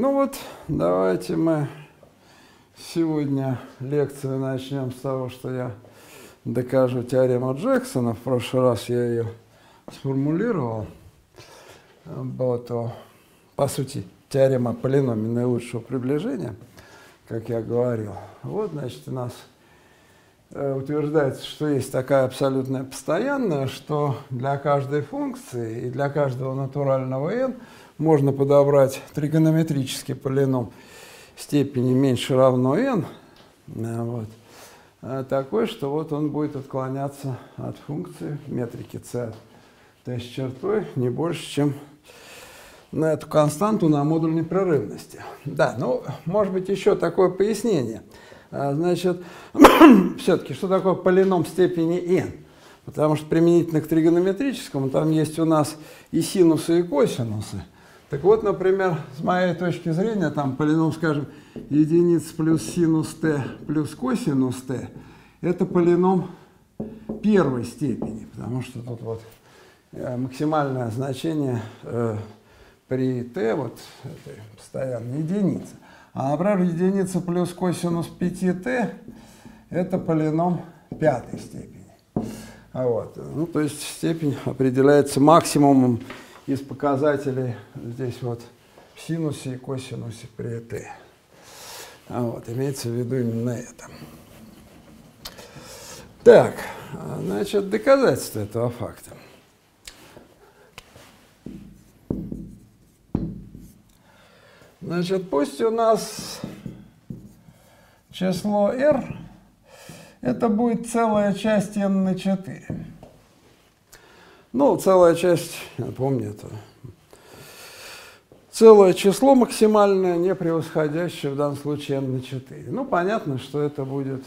Ну вот, давайте мы сегодня лекцию начнем с того, что я докажу теорему Джексона. В прошлый раз я ее сформулировал. Было то, по сути, теорема полиноме наилучшего приближения, как я говорил. Вот, значит, у нас э, утверждается, что есть такая абсолютная постоянная, что для каждой функции и для каждого натурального n можно подобрать тригонометрический полином степени меньше равно n, э, вот, э, такой, что вот он будет отклоняться от функции метрики c t с чертой не больше, чем на эту константу на модуль непрерывности. Да, ну, может быть, еще такое пояснение. А, значит, все-таки, что такое полином степени n? Потому что применительно к тригонометрическому там есть у нас и синусы, и косинусы. Так вот, например, с моей точки зрения, там полином, скажем, единиц плюс синус t плюс косинус t, это полином первой степени, потому что тут вот э, максимальное значение э, при t, вот этой постоянной единица. А, например, единица плюс косинус 5t это полином пятой степени. А вот. Ну, то есть степень определяется максимумом из показателей здесь вот в синусе и косинусе при t. А вот, имеется в виду именно это. Так, значит, доказательство этого факта. Значит, пусть у нас число r, это будет целая часть n на 4. Ну, целая часть, напомню, это целое число максимальное, не превосходящее в данном случае n на 4. Ну, понятно, что это будет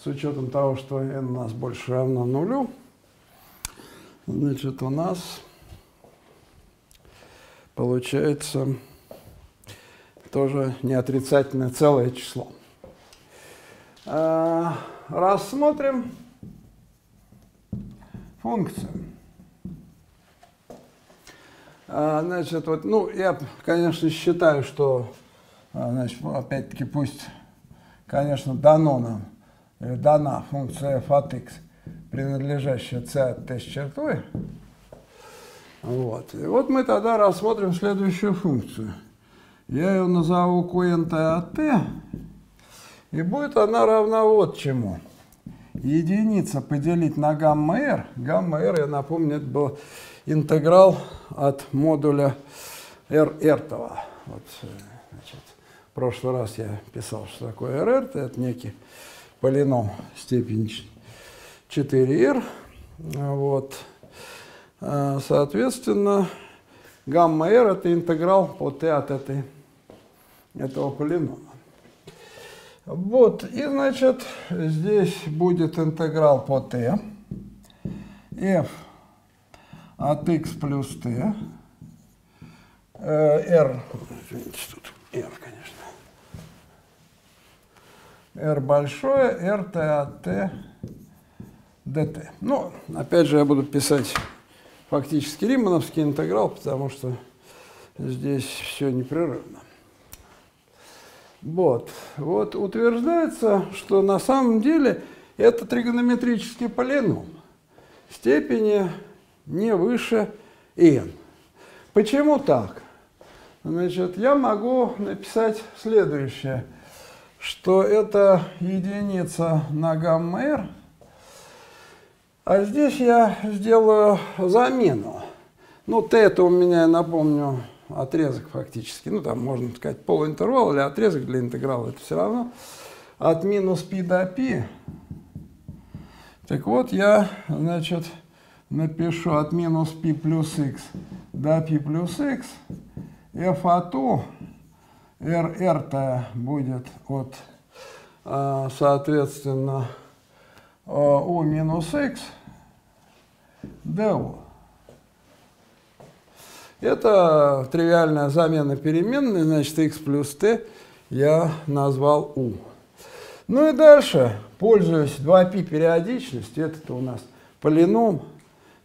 с учетом того, что n у нас больше равно нулю. Значит, у нас получается тоже неотрицательное целое число. А, рассмотрим функцию. А, значит, вот, ну, я, конечно, считаю, что, а, значит, опять-таки, пусть, конечно, дано нам, или дана функция f от x, принадлежащая c от t с чертой. Вот. И вот мы тогда рассмотрим следующую функцию. Я ее назову qnt от t, и будет она равна вот чему. Единица поделить на гамма r. Гамма r, я напомню, это было интеграл от модуля r -то. Вот, значит, в прошлый раз я писал, что такое r, это некий полином степени 4r. Вот. А, соответственно, гамма r это интеграл по t от этой, этого полинома. Вот, и значит, здесь будет интеграл по t, f от x плюс t, э, r, извините, тут r, конечно, r большое, rt от t dt. Ну, опять же, я буду писать фактически римановский интеграл, потому что здесь все непрерывно. Вот. вот утверждается, что на самом деле это тригонометрический полином степени не выше n. Почему так? Значит, я могу написать следующее, что это единица на гамма r, а здесь я сделаю замену. Ну, t это у меня, я напомню, отрезок фактически. Ну, там можно сказать полуинтервал или отрезок для интеграла, это все равно. От минус π до π. Так вот, я, значит, напишу от минус π плюс x до π плюс x, f от u, r, r будет от, а, соответственно, u минус x du. Это тривиальная замена переменной, значит, x плюс t я назвал u. Ну и дальше, пользуясь 2π периодичностью, это у нас полином,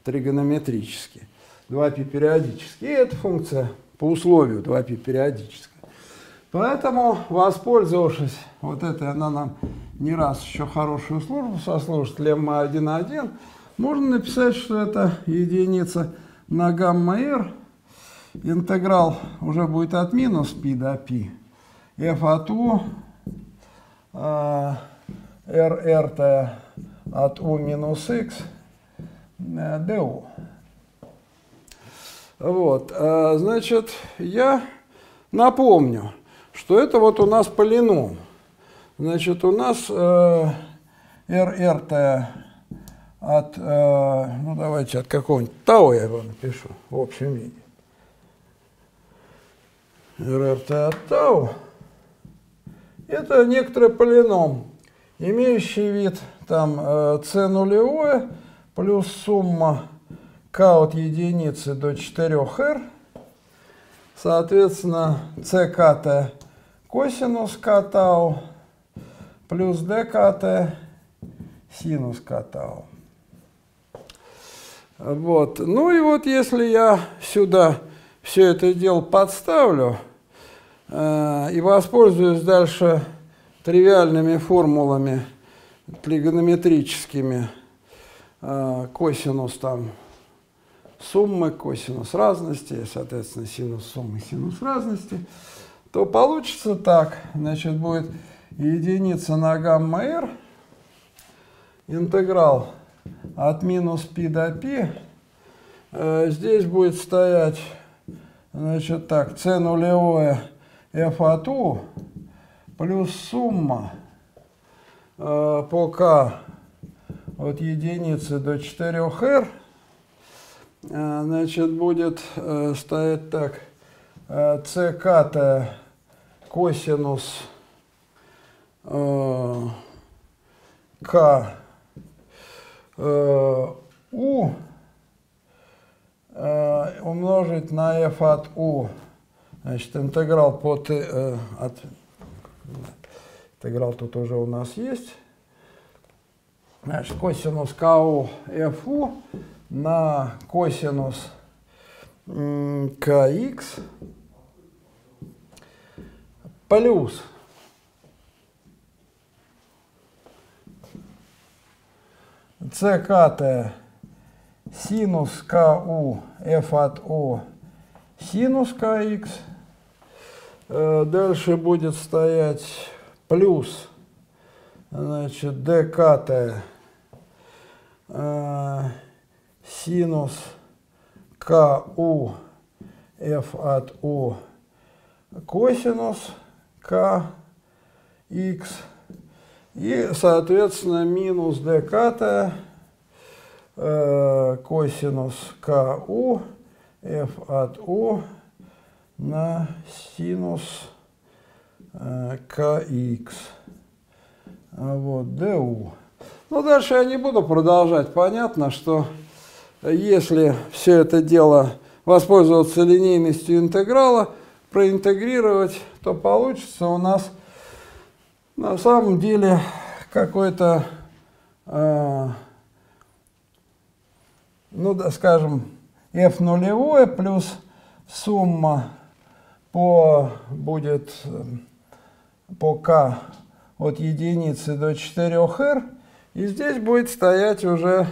тригонометрически, 2π периодически. И эта функция по условию 2π периодическая. Поэтому, воспользовавшись вот этой, она нам не раз еще хорошую службу сослужит, лемма 1,1, можно написать, что это единица на гамма r. Интеграл уже будет от минус π до π. f от u, r, r от u минус x du. Вот, а, значит, я напомню, что это вот у нас полином. Значит, у нас э, rr от, э, ну давайте от какого-нибудь тау я его напишу в общем виде. rrt от тау это некоторый полином, имеющий вид там э, c нулевое плюс сумма k от единицы до 4r, соответственно, ckт косинус k тау плюс dkt синус k тау. Вот. Ну и вот если я сюда все это дело подставлю э, и воспользуюсь дальше тривиальными формулами тригонометрическими, косинус там суммы, косинус разности, соответственно, синус суммы, синус разности, то получится так. Значит, будет единица на гамма r, интеграл от минус π до π. Э, здесь будет стоять, значит, так, c нулевое f от u плюс сумма э, по k от единицы до 4r Э, значит, будет э, стоять так. ck косинус k u умножить на f от u. Значит, интеграл по t, от, интеграл тут уже у нас есть. Значит, косинус ку fu на косинус kx плюс ckт синус ку f от o синус kx. Э, дальше будет стоять плюс значит, dkt синус ку f от u косинус k x и, соответственно, минус дкт э, косинус ку f от u на синус э, kx. Вот, du. Ну, дальше я не буду продолжать. Понятно, что если все это дело воспользоваться линейностью интеграла, проинтегрировать, то получится у нас на самом деле какой-то, э, ну да, скажем, f нулевое плюс сумма по будет по k от единицы до 4r, и здесь будет стоять уже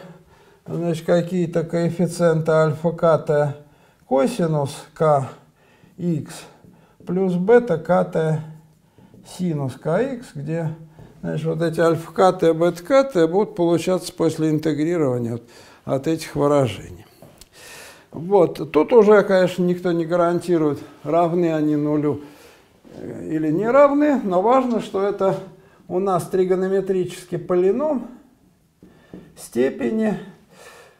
значит, какие-то коэффициенты альфа кт косинус к x плюс бета кт синус kx, где значит, вот эти альфа и бета кт будут получаться после интегрирования от, от этих выражений. Вот. Тут уже, конечно, никто не гарантирует, равны они нулю э, или не равны, но важно, что это у нас тригонометрический полином степени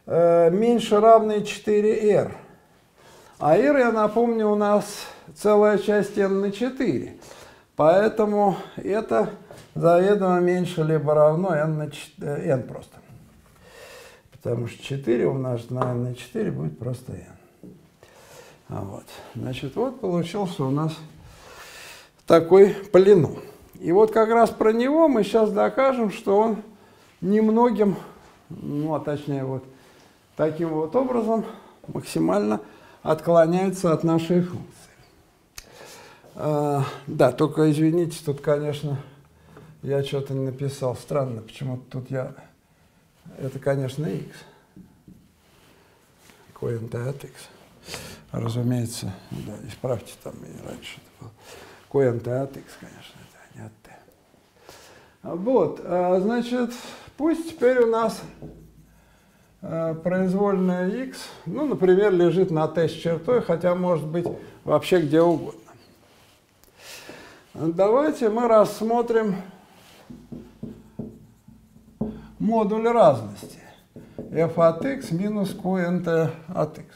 Э, меньше равный 4r. А r, я напомню, у нас целая часть n на 4. Поэтому это заведомо меньше либо равно n, на 4, n просто. Потому что 4 умножить на n на 4 будет просто n. А вот. Значит, вот получился у нас такой полином. И вот как раз про него мы сейчас докажем, что он немногим, ну а точнее вот Таким вот образом максимально отклоняется от нашей функции. А, да, только извините, тут, конечно, я что-то не написал. Странно, почему тут я... Это, конечно, x. Коэн от x. Разумеется, да, исправьте там и раньше это было. От x, конечно. Вот, а, значит, пусть теперь у нас а, произвольная x, ну, например, лежит на t с чертой, хотя может быть вообще где угодно. Давайте мы рассмотрим модуль разности f от x минус qnt от x.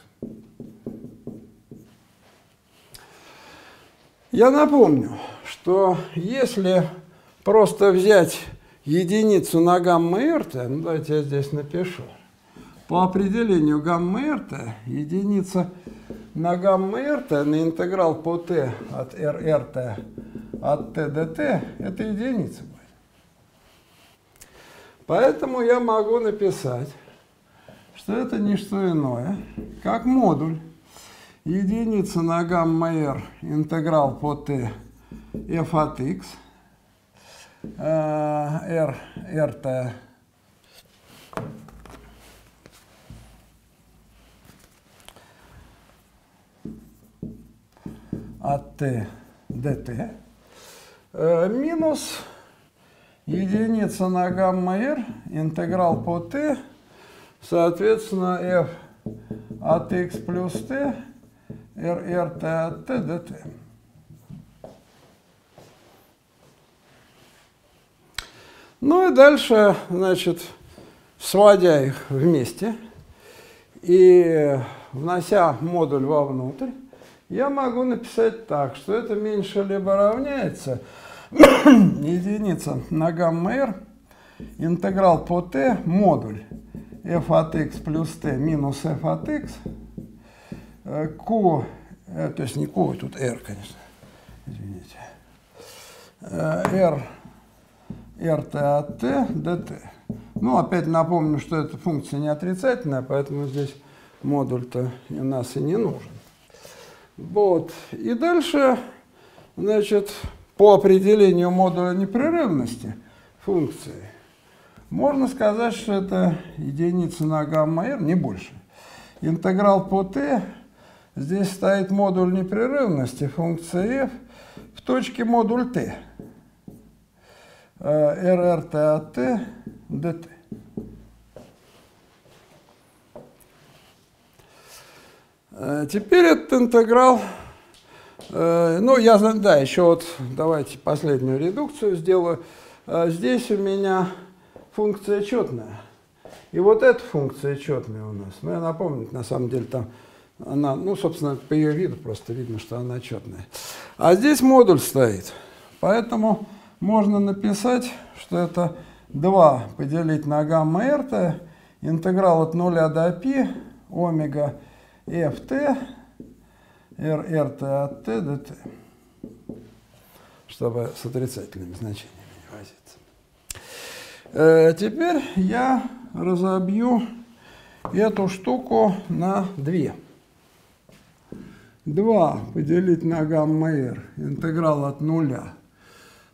Я напомню, что если просто взять единицу на гамма РТ, ну давайте я здесь напишу, по определению гамма РТ единица на гамма РТ на интеграл по t от РРТ от t до t это единица будет. Поэтому я могу написать, что это не что иное, как модуль единица на гамма r интеграл по t f от x r rt от dt э, минус единица на гамма r, интеграл по t, соответственно, f от x плюс t, r, t от t. Ну и дальше, значит, сводя их вместе и внося модуль вовнутрь, я могу написать так, что это меньше либо равняется единица на гамма r, интеграл по t, модуль f от x плюс t минус f от x, q, э, то есть не q, тут r, конечно, извините, r, rt от t dt. Ну, опять напомню, что эта функция не отрицательная, поэтому здесь модуль-то у нас и не нужен. Вот. И дальше, значит, по определению модуля непрерывности функции, можно сказать, что это единица на гамма r, не больше. Интеграл по t, здесь стоит модуль непрерывности функции f в точке модуль t. э, t dt. Э, теперь этот интеграл, э, ну, я да, еще вот давайте последнюю редукцию сделаю. Здесь у меня функция четная. И вот эта функция четная у нас. Ну, я напомню, на самом деле там она, ну, собственно, по ее виду просто видно, что она четная. А здесь модуль стоит. Поэтому можно написать, что это 2 поделить на гамма rt, интеграл от 0 до π, омега ft rrt от t dt, чтобы с отрицательными значениями не возиться. Э, теперь я разобью эту штуку на две. 2 поделить на гамма r, интеграл от нуля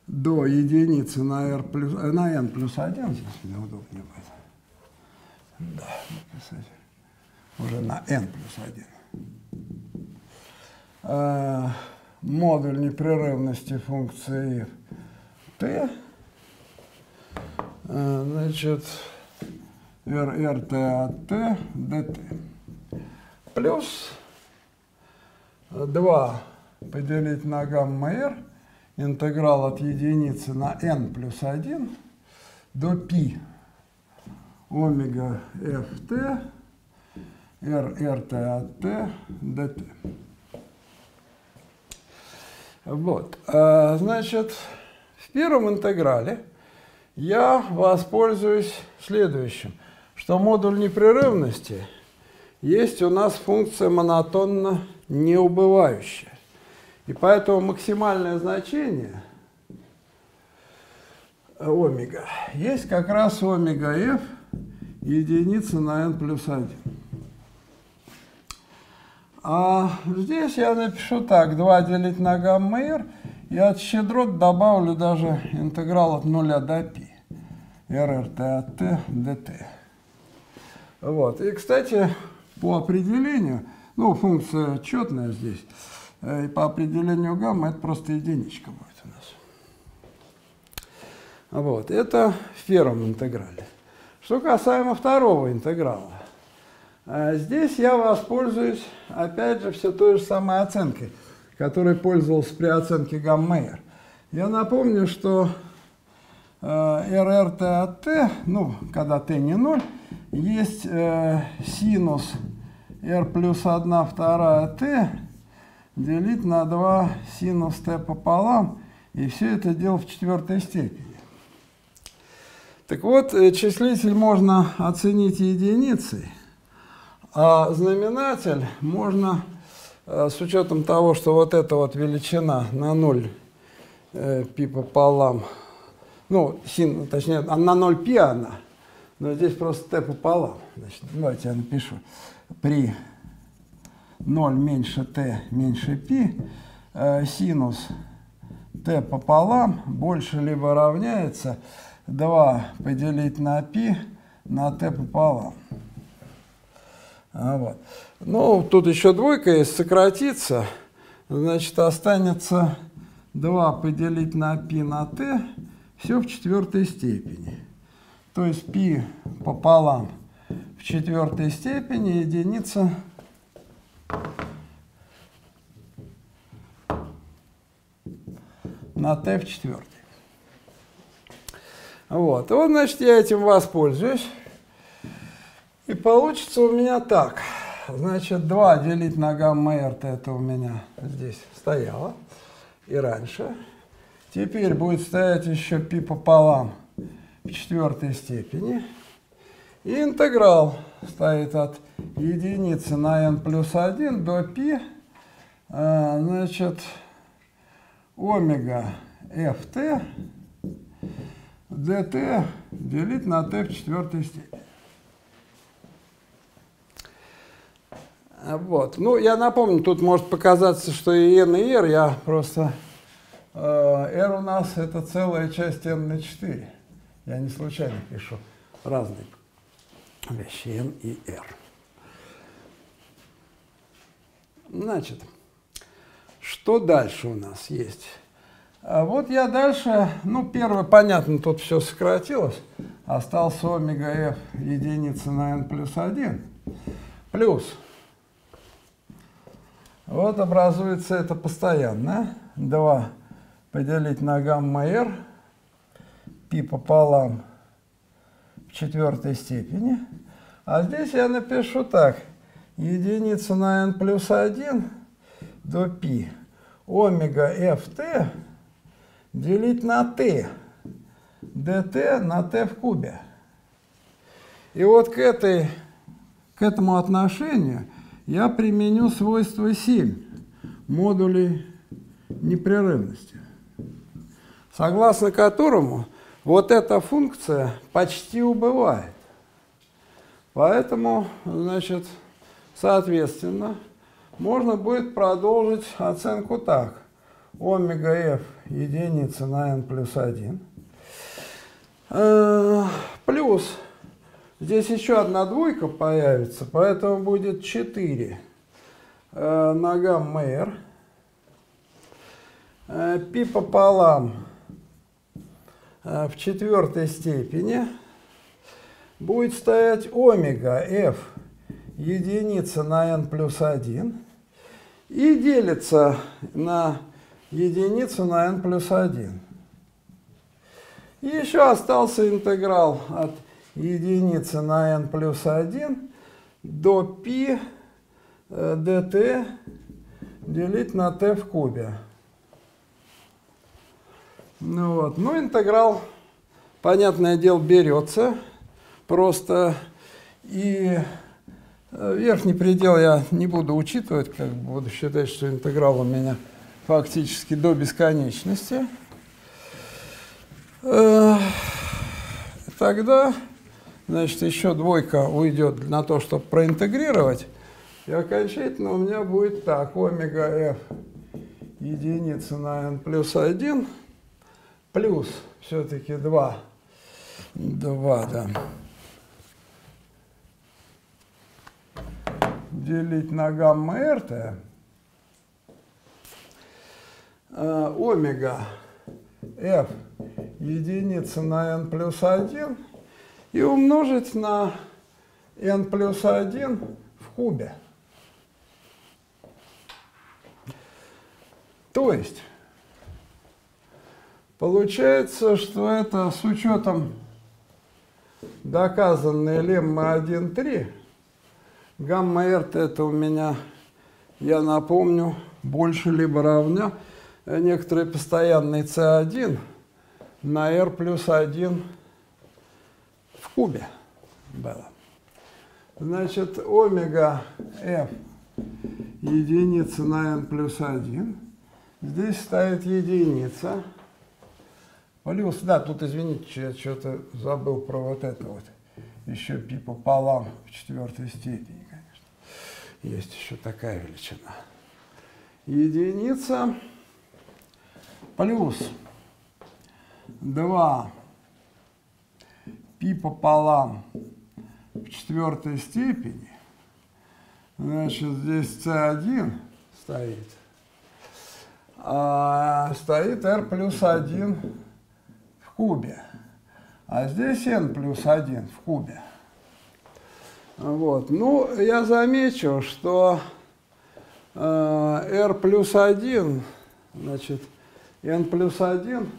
до единицы на, r плюс, э, на n плюс 1, здесь мне удобнее будет. Да, написать уже на n плюс 1. А, модуль непрерывности функции t, а, значит, r, rt от t dt плюс 2 поделить на гамма r, интеграл от единицы на n плюс 1 до π омега ft R, RT от T, DT. Вот. А, значит, в первом интеграле я воспользуюсь следующим, что модуль непрерывности есть у нас функция монотонно неубывающая. И поэтому максимальное значение омега есть как раз омега f единица на n плюс 1. А здесь я напишу так, 2 делить на гамма r, и от щедрот добавлю даже интеграл от 0 до π. rrt от t dt. Вот. И, кстати, по определению, ну, функция четная здесь, и по определению гамма это просто единичка будет у нас. Вот. Это в первом интеграле. Что касаемо второго интеграла. А здесь я воспользуюсь, опять же, все той же самой оценкой, которой пользовался при оценке гамма-r. Я напомню, что э, RRT от t, ну, когда t не 0, есть э, синус r плюс 1 вторая t делить на 2 синус t пополам, и все это дело в четвертой степени. Так вот, э, числитель можно оценить единицей, а знаменатель можно, э, с учетом того, что вот эта вот величина на 0 э, пи пополам, ну, син, точнее, на 0 пи она, но здесь просто t пополам. Значит, давайте я напишу. При 0 меньше t меньше пи, э, синус t пополам больше либо равняется 2 поделить на π на t пополам. А, вот. Ну, тут еще двойка есть, сократится. Значит, останется 2 поделить на π на t, все в четвертой степени. То есть π пополам в четвертой степени единица на t в четвертой. Вот. вот, значит, я этим воспользуюсь. И получится у меня так. Значит, 2 делить на гамма РТ, это у меня здесь стояло и раньше. Теперь будет стоять еще π пополам в четвертой степени. Интеграл стоит от единицы на n плюс 1 до π, а, значит, омега ft dt делить на t в четвертой степени. Вот. Ну, я напомню, тут может показаться, что и n, и r, я просто... Э, r у нас это целая часть n на 4. Я не случайно пишу разные вещи, n и r. Значит, что дальше у нас есть? А вот я дальше, ну, первое, понятно, тут все сократилось. Остался омега f единица на n плюс 1. Плюс вот образуется это постоянно. 2 поделить на гамма r, π пополам четвертой степени. А здесь я напишу так. Единица на n плюс 1 до π омега ft делить на t dt на t в кубе. И вот к, этой, к этому отношению я применю свойство 7 модулей непрерывности, согласно которому вот эта функция почти убывает. Поэтому, значит, соответственно, можно будет продолжить оценку так. Омега f единица на n плюс 1 э, плюс Здесь еще одна двойка появится, поэтому будет 4 э, на гамма r. Пи пополам в четвертой степени будет стоять омега f единица на n плюс 1 и делится на единицу на n плюс 1. И еще остался интеграл от единицы на n плюс 1 до π dt э, делить на t в кубе. Ну, вот. ну, интеграл, понятное дело, берется просто. И э, верхний предел я не буду учитывать, как буду считать, что интеграл у меня фактически до бесконечности. Э, тогда Значит, еще двойка уйдет на то, чтобы проинтегрировать И окончательно у меня будет так, омега f единица на n плюс 1 плюс все-таки 2. 2, да. Делить на гамма РТ. Э, омега f единица на n плюс 1 и умножить на n плюс 1 в кубе. То есть, получается, что это с учетом доказанной леммы 1,3, гамма РТ это у меня, я напомню, больше либо равня некоторый постоянный c1 на r плюс 1 в кубе было. Значит, омега f единица на n плюс 1 Здесь стоит единица. Плюс, да, тут, извините, я что-то забыл про вот это вот. Еще пи пополам в четвертой степени, конечно. Есть еще такая величина. Единица плюс 2 пи пополам в четвертой степени. Значит, здесь c1 стоит а, стоит r плюс 1 в кубе. А здесь n плюс 1 в кубе. Вот. Ну, я замечу, что э, r плюс 1, значит, n плюс 1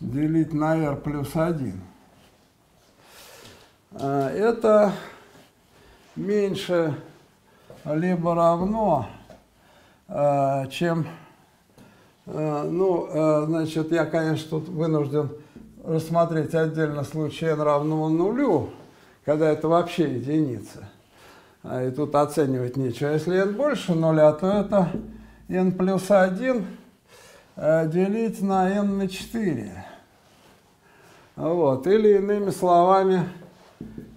делить на r плюс 1, э, это меньше либо равно Э, чем, ну, э, значит, я, конечно, тут вынужден рассмотреть отдельно случай n равно нулю, когда это вообще единица. А, и тут оценивать нечего. Если n больше нуля, то это n плюс 1 делить на n на 4. Вот. Или иными словами,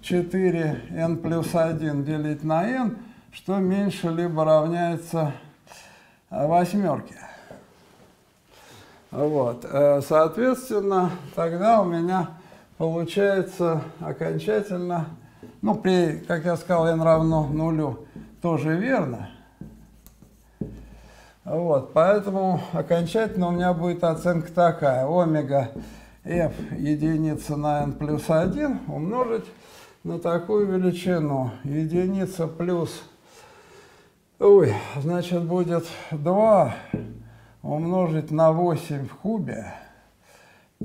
4n плюс 1 делить на n, что меньше либо равняется восьмерки. Вот. Э, соответственно, тогда у меня получается окончательно, ну, при, как я сказал, n равно нулю, тоже верно. Вот, поэтому окончательно у меня будет оценка такая. Омега f единица на n плюс 1 умножить на такую величину. Единица плюс Ой, значит, будет 2 умножить на 8 в кубе,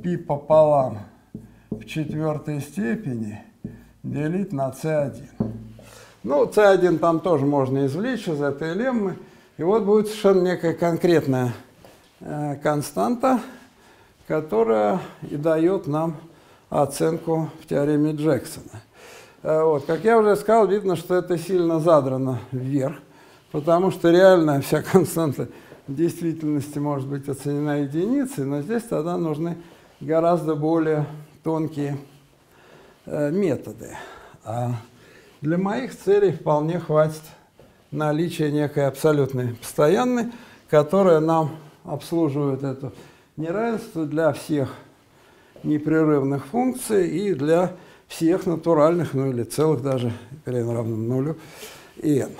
пи пополам в четвертой степени делить на c1. Ну, c1 там тоже можно извлечь из этой леммы. И вот будет совершенно некая конкретная э, константа, которая и дает нам оценку в теореме Джексона. Э, вот, как я уже сказал, видно, что это сильно задрано вверх. Потому что реально вся константа в действительности может быть оценена единицей, но здесь тогда нужны гораздо более тонкие э, методы. А для моих целей вполне хватит наличия некой абсолютной постоянной, которая нам обслуживает это неравенство для всех непрерывных функций и для всех натуральных, ну или целых даже, n равном нулю, n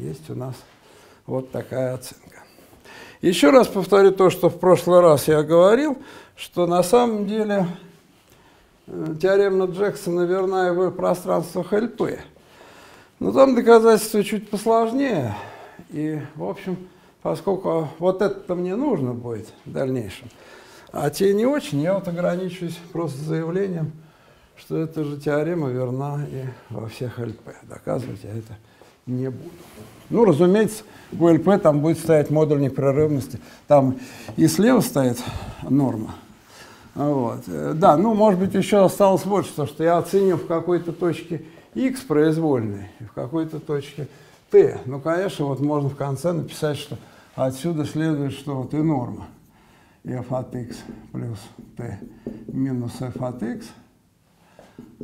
есть у нас вот такая оценка. Еще раз повторю то, что в прошлый раз я говорил, что на самом деле э, теорема Джексона верна и в пространствах ЛП. Но там доказательства чуть посложнее. И, в общем, поскольку вот это мне нужно будет в дальнейшем, а те не очень, я вот ограничусь просто заявлением, что эта же теорема верна и во всех ЛП. Доказывать я это не буду. Ну, разумеется, в УЛП там будет стоять модуль непрерывности. Там и слева стоит норма. Вот. Да, ну, может быть, еще осталось вот что, что я оценил в какой-то точке x произвольной, и в какой-то точке t. Ну, конечно, вот можно в конце написать, что отсюда следует, что вот и норма f от x плюс t минус f от x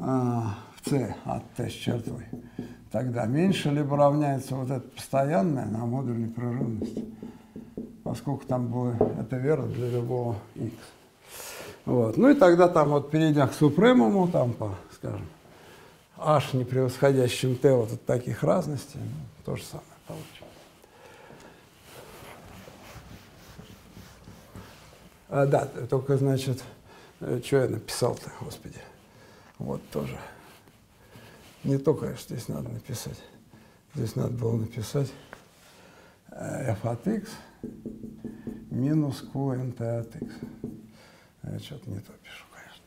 а, в c от t с чертой тогда меньше, либо равняется вот это постоянное на модуль непрерывности, поскольку там было это верно для любого x. Вот. Ну и тогда там вот перейдя к супремуму, там по, скажем, h не превосходящим t вот от таких разностей, ну, то же самое получим. А, да, только, значит, э, что я написал-то, господи. Вот тоже. Не то, конечно, здесь надо написать. Здесь надо было написать э, f от x минус qnt от x. Я что-то не то пишу, конечно.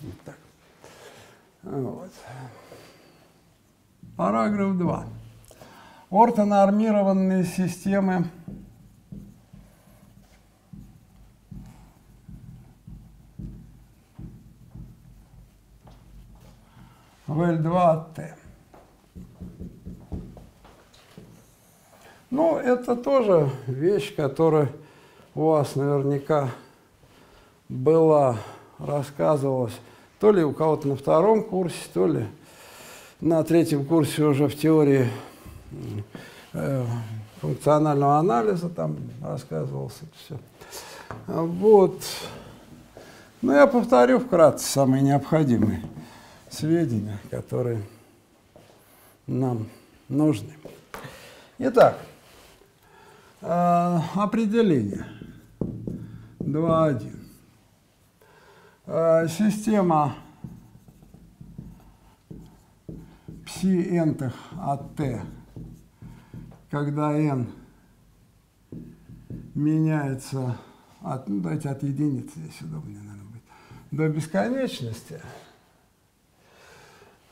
Вот так. Вот. Параграф 2. Ортонормированные системы в L2 от T. Ну, это тоже вещь, которая у вас наверняка была, рассказывалась то ли у кого-то на втором курсе, то ли на третьем курсе уже в теории э, функционального анализа там рассказывалось это все. Вот. Но я повторю вкратце самые необходимые сведения, которые нам нужны. Итак, э, определение 2.1. Э, система пси n от t, когда n меняется от, ну, давайте от единицы, здесь удобнее, наверное, будет, до бесконечности,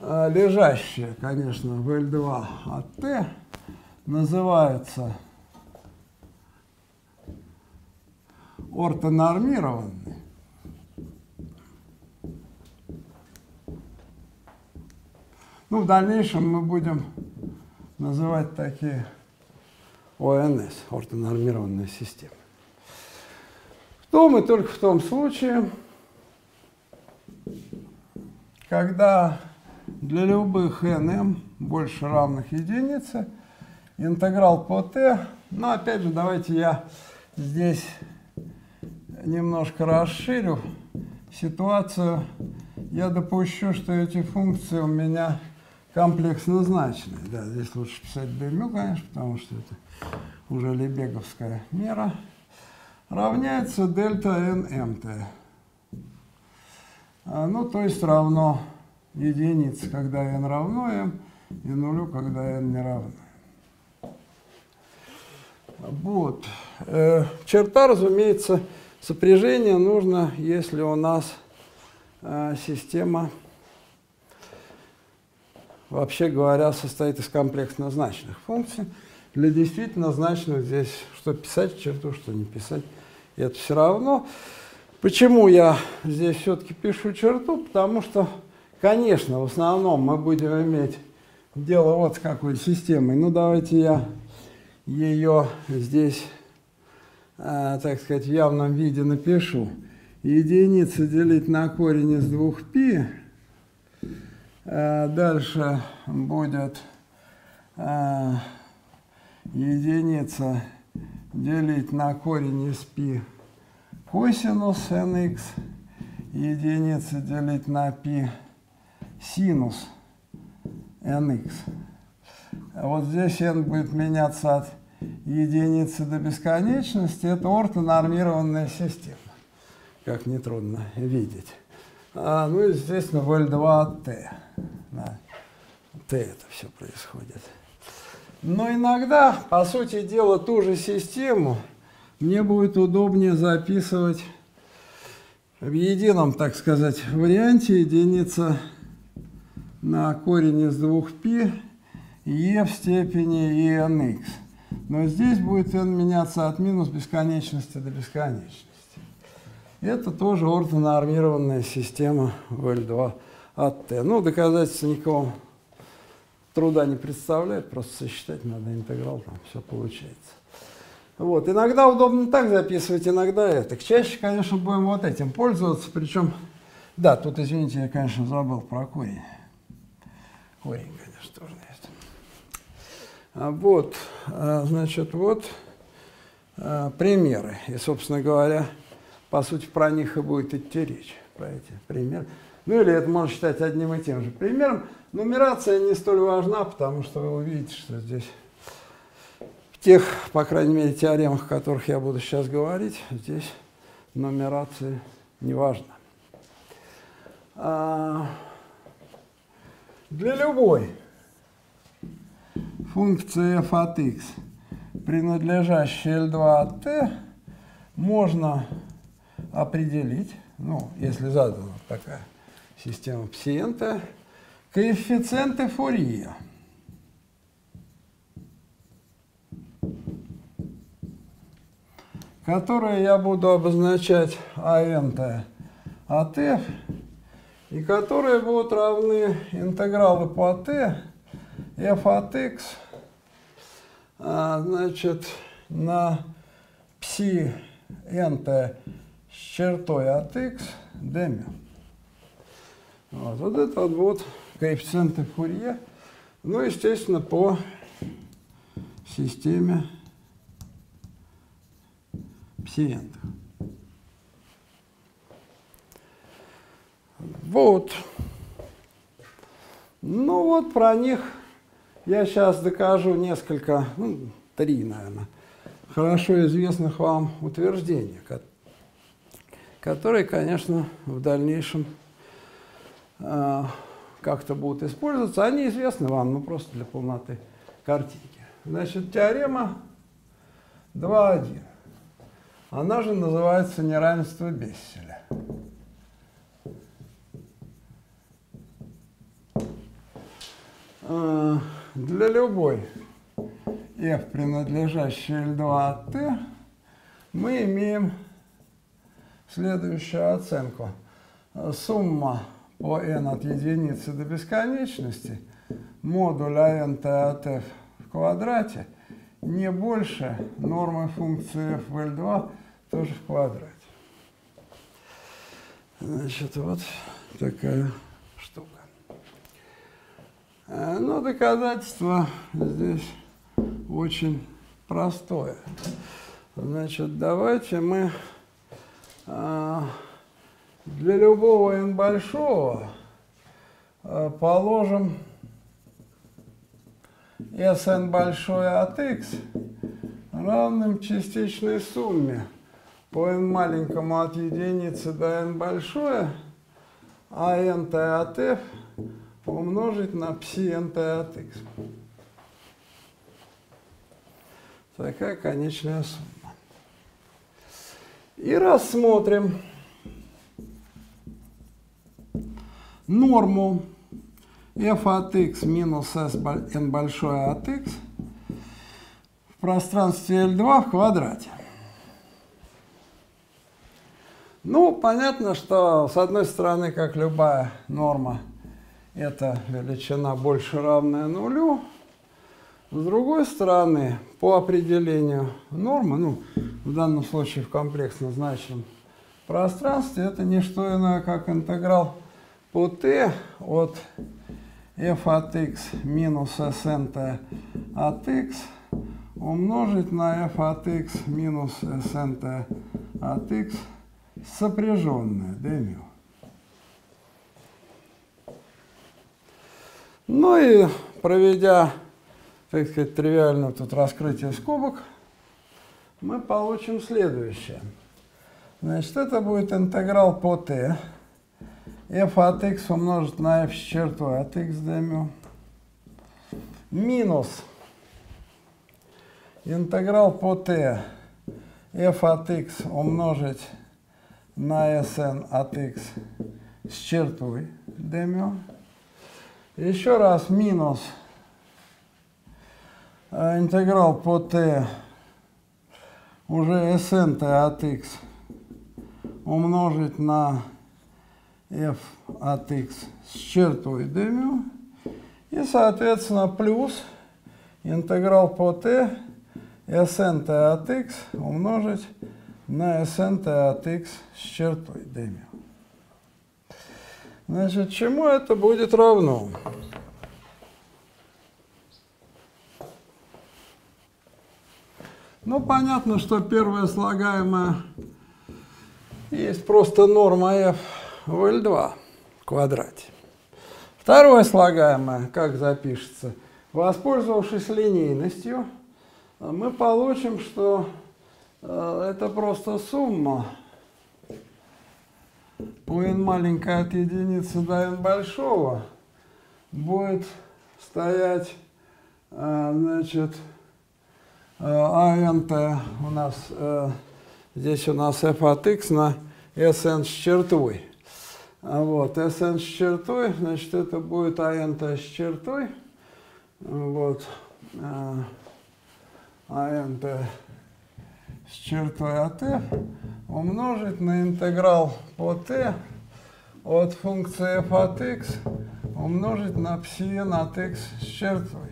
э, лежащая, конечно, в L2 от t, называется ортонормированной. Ну, в дальнейшем мы будем называть такие ОНС, ортонормированные системы. В том и только в том случае, когда для любых nm больше равных единице, интеграл по t, но опять же давайте я здесь немножко расширю ситуацию. Я допущу, что эти функции у меня комплексно значные. Да, здесь лучше писать БМЮ, конечно, потому что это уже лебеговская мера. Равняется дельта НМТ. А, ну, то есть равно единице, когда n равно m, и нулю, когда n не равно. Вот. Э, черта, разумеется, сопряжения нужно, если у нас э, система вообще говоря, состоит из комплексно значных функций. Для действительно значных здесь что писать черту, что не писать, это все равно. Почему я здесь все-таки пишу черту? Потому что, конечно, в основном мы будем иметь дело вот с какой системой. Ну, давайте я ее здесь, э, так сказать, в явном виде напишу. Единица делить на корень из двух пи Э, дальше будет э, единица делить на корень из π косинус nx, единица делить на π синус nx. Вот здесь n будет меняться от единицы до бесконечности. Это ортонормированная система, как нетрудно видеть. А, ну, естественно, в L2 от T. На T это все происходит. Но иногда, по сути дела, ту же систему мне будет удобнее записывать в едином, так сказать, варианте единица на корень из двух π e в степени e nx. Но здесь будет n меняться от минус бесконечности до бесконечности. Это тоже ортонормированная система В2 от Т. Ну, доказательства никого труда не представляет, просто сосчитать надо интеграл, там все получается. Вот. Иногда удобно так записывать, иногда это. Чаще, конечно, будем вот этим пользоваться, причем, да, тут, извините, я, конечно, забыл про корень. Корень, конечно, тоже есть. А Вот, а, значит, вот а, примеры. И, собственно говоря, по сути, про них и будет идти речь, про эти примеры. Ну или это можно считать одним и тем же примером. Нумерация не столь важна, потому что вы увидите, что здесь в тех, по крайней мере, теоремах, о которых я буду сейчас говорить, здесь нумерация не важна. Для любой функции f от x, принадлежащей L2 от t, можно определить, ну, если задана такая система псиента, коэффициенты Фурье. которые я буду обозначать АНТ от f, и которые будут равны интегралы по t f от x а, значит, на пси nt с чертой от x dm. Вот, вот это вот будут коэффициенты Фурье. Ну, естественно, по системе псиентов. Вот. Ну вот про них я сейчас докажу несколько, ну, три, наверное, хорошо известных вам утверждения, которые, конечно, в дальнейшем э, как-то будут использоваться. Они известны вам, ну просто для полноты картинки. Значит, теорема 2.1. Она же называется неравенство Бесселя. Э, для любой f, принадлежащей L2 от t, мы имеем следующую оценку. Сумма по n от единицы до бесконечности модуля n от f в квадрате не больше нормы функции f в L2 тоже в квадрате. Значит, вот такая Э, Но ну, доказательство здесь очень простое. Значит, давайте мы э, для любого n большого э, положим Sn большое от x равным частичной сумме по n маленькому от единицы до n большое, а n от f – умножить на пси nt от x. Такая конечная сумма. И рассмотрим норму f от x минус s n большое от x в пространстве L2 в квадрате. Ну, понятно, что с одной стороны, как любая норма – это величина больше равная нулю. С другой стороны, по определению нормы, ну, в данном случае в комплексно значимом пространстве, это не что иное, как интеграл по t от f от x минус snt от x умножить на f от x минус snt от x сопряженное d Ну и проведя, так сказать, тривиальное тут раскрытие скобок, мы получим следующее. Значит, это будет интеграл по t. f от x умножить на f с чертой от x дмю минус интеграл по t f от x умножить на sn от x с чертой дмю еще раз минус. Э, интеграл по t уже sn t от x умножить на f от x с чертой d И, соответственно, плюс интеграл по t sn t от x умножить на sn t от x с чертой d Значит, чему это будет равно? Ну, понятно, что первое слагаемое есть просто норма f в L2 в квадрате. Второе слагаемое, как запишется? Воспользовавшись линейностью, мы получим, что э, это просто сумма по n маленькой от единицы до n большого будет стоять, э, значит, АНТ у нас, э, здесь у нас f от x на Sn с чертой. А вот, Sn с чертой, значит, это будет АНТ с чертой. Вот, АНТ с чертой от f умножить на интеграл по t от функции f от x умножить на psi от x с чертой.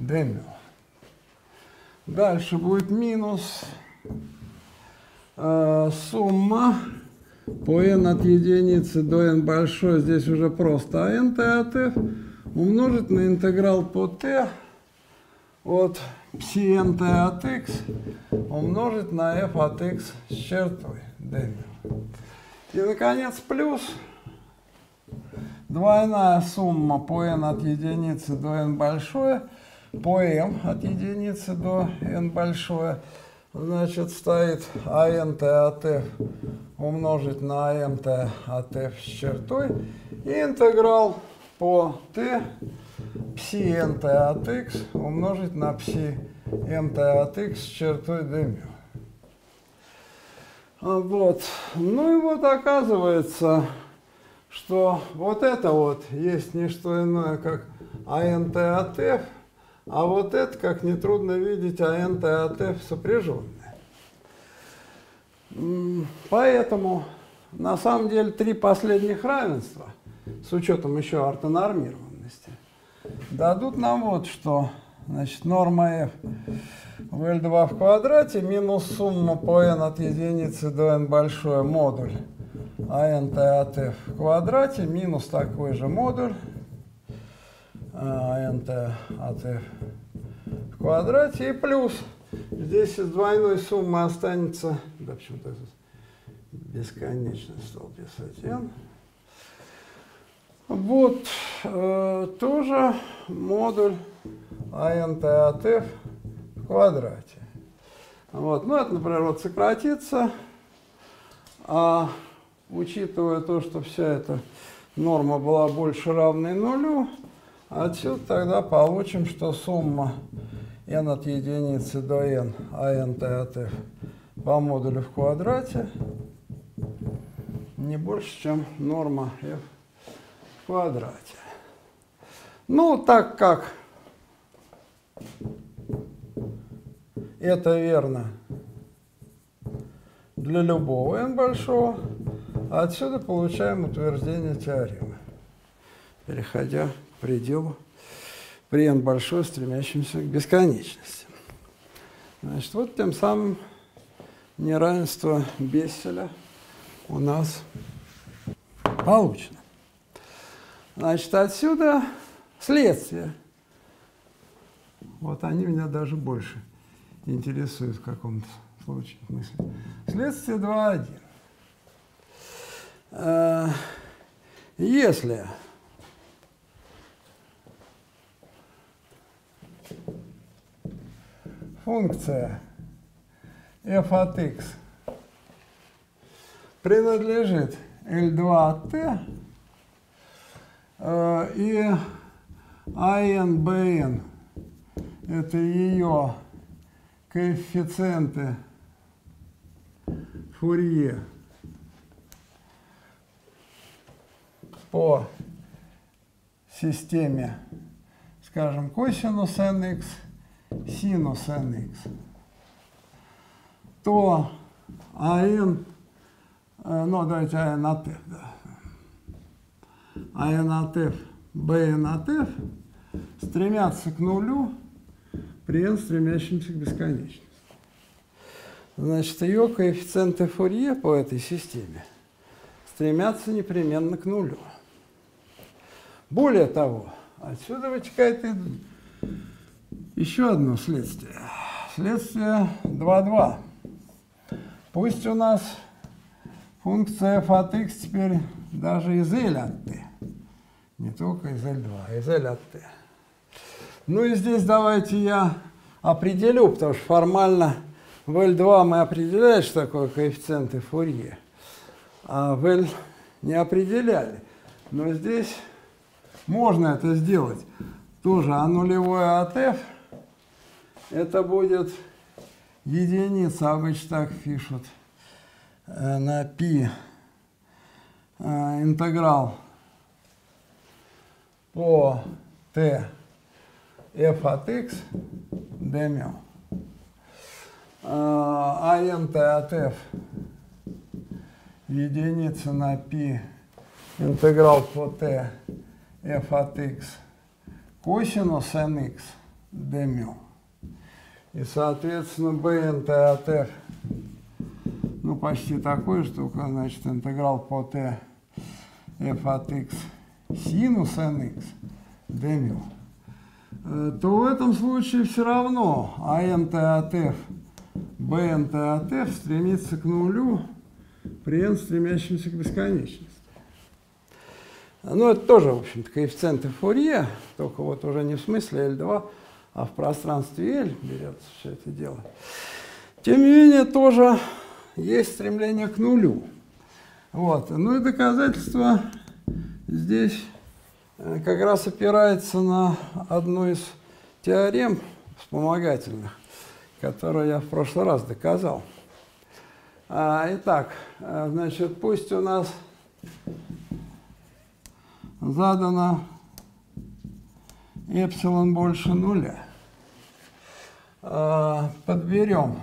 Демил. Дальше будет минус э, сумма по n от единицы до n большой, здесь уже просто а n t от f, умножить на интеграл по t от psi n t от x умножить на f от x с чертой. И, наконец, плюс. Двойная сумма по n от единицы до n большое – по m от единицы до n большое, значит, стоит АНТ от f умножить на АМТ от f с чертой. И интеграл по t пси nt от x умножить на пси mt от x с чертой d Вот. Ну и вот оказывается, что вот это вот есть не что иное, как АНТ от f – а вот это, как нетрудно видеть, АНТ и АТ сопряженные. Поэтому, на самом деле, три последних равенства, с учетом еще ортонормированности, дадут нам вот что. Значит, норма f в L2 в квадрате минус сумма по n от единицы до n большое модуль АНТ от f в квадрате минус такой же модуль nt от f в квадрате и плюс. Здесь из двойной суммы останется, да почему-то бесконечно стал писать n. Вот э, тоже модуль f в квадрате. Вот. Ну, это, например, вот сократится, а учитывая то, что вся эта норма была больше равной нулю, Отсюда тогда получим, что сумма n от единицы до n, а n t от f по модулю в квадрате не больше, чем норма f в квадрате. Ну, так как это верно для любого n большого, отсюда получаем утверждение теоремы. Переходя пределу, при n большой, стремящемся к бесконечности. Значит, вот тем самым неравенство Бесселя у нас получено. Значит, отсюда следствие. Вот они меня даже больше интересуют в каком-то случае мысли. Следствие 2.1. Э, если функция f от x принадлежит L2 от t, и AN, BN – это ее коэффициенты Фурье по системе, скажем, косинус nx – синус nx, то АН, э, ну давайте АН от да. АН от f, БН от f стремятся к нулю при n стремящемся к бесконечности. Значит, ее коэффициенты Фурье по этой системе стремятся непременно к нулю. Более того, отсюда вытекает еще одно следствие. следствие 2,2. Пусть у нас функция f от x теперь даже из t. Не только из L2, а из t. Ну и здесь давайте я определю, потому что формально в L2 мы определяем, что такое коэффициенты Фурье, а в L не определяли. Но здесь можно это сделать. Тоже А нулевое от F это будет единица, обычно так пишут, э, на э, интеграл по t f от x d А n t от f единица на π интеграл по t f от x косинус nx d μ. И, соответственно, bn t от f, ну, почти такой же, только, значит, интеграл по t f от x синус nx d μ, то в этом случае все равно ан t от f, bn t от f стремится к нулю при n стремящемся к бесконечности. Ну, это тоже, в общем-то, коэффициенты Фурье, только вот уже не в смысле L2, а в пространстве L берется все это дело. Тем не менее, тоже есть стремление к нулю. Вот. Ну и доказательство здесь э, как раз опирается на одну из теорем вспомогательных, которую я в прошлый раз доказал. А, итак, э, значит, пусть у нас задано эпсилон больше нуля. А, подберем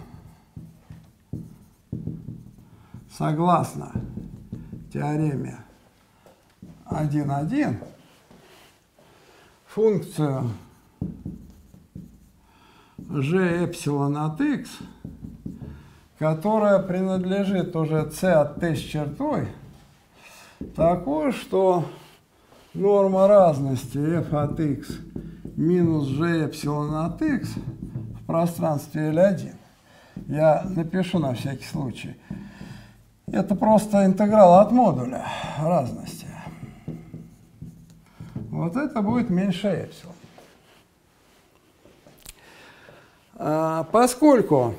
согласно теореме 1,1 функцию g эпсилон от x, которая принадлежит уже c от t с чертой, такую, что норма разности f от x минус g эпсилон от x в пространстве L1. Я напишу на всякий случай. Это просто интеграл от модуля разности. Вот это будет меньше эпсилон. А, поскольку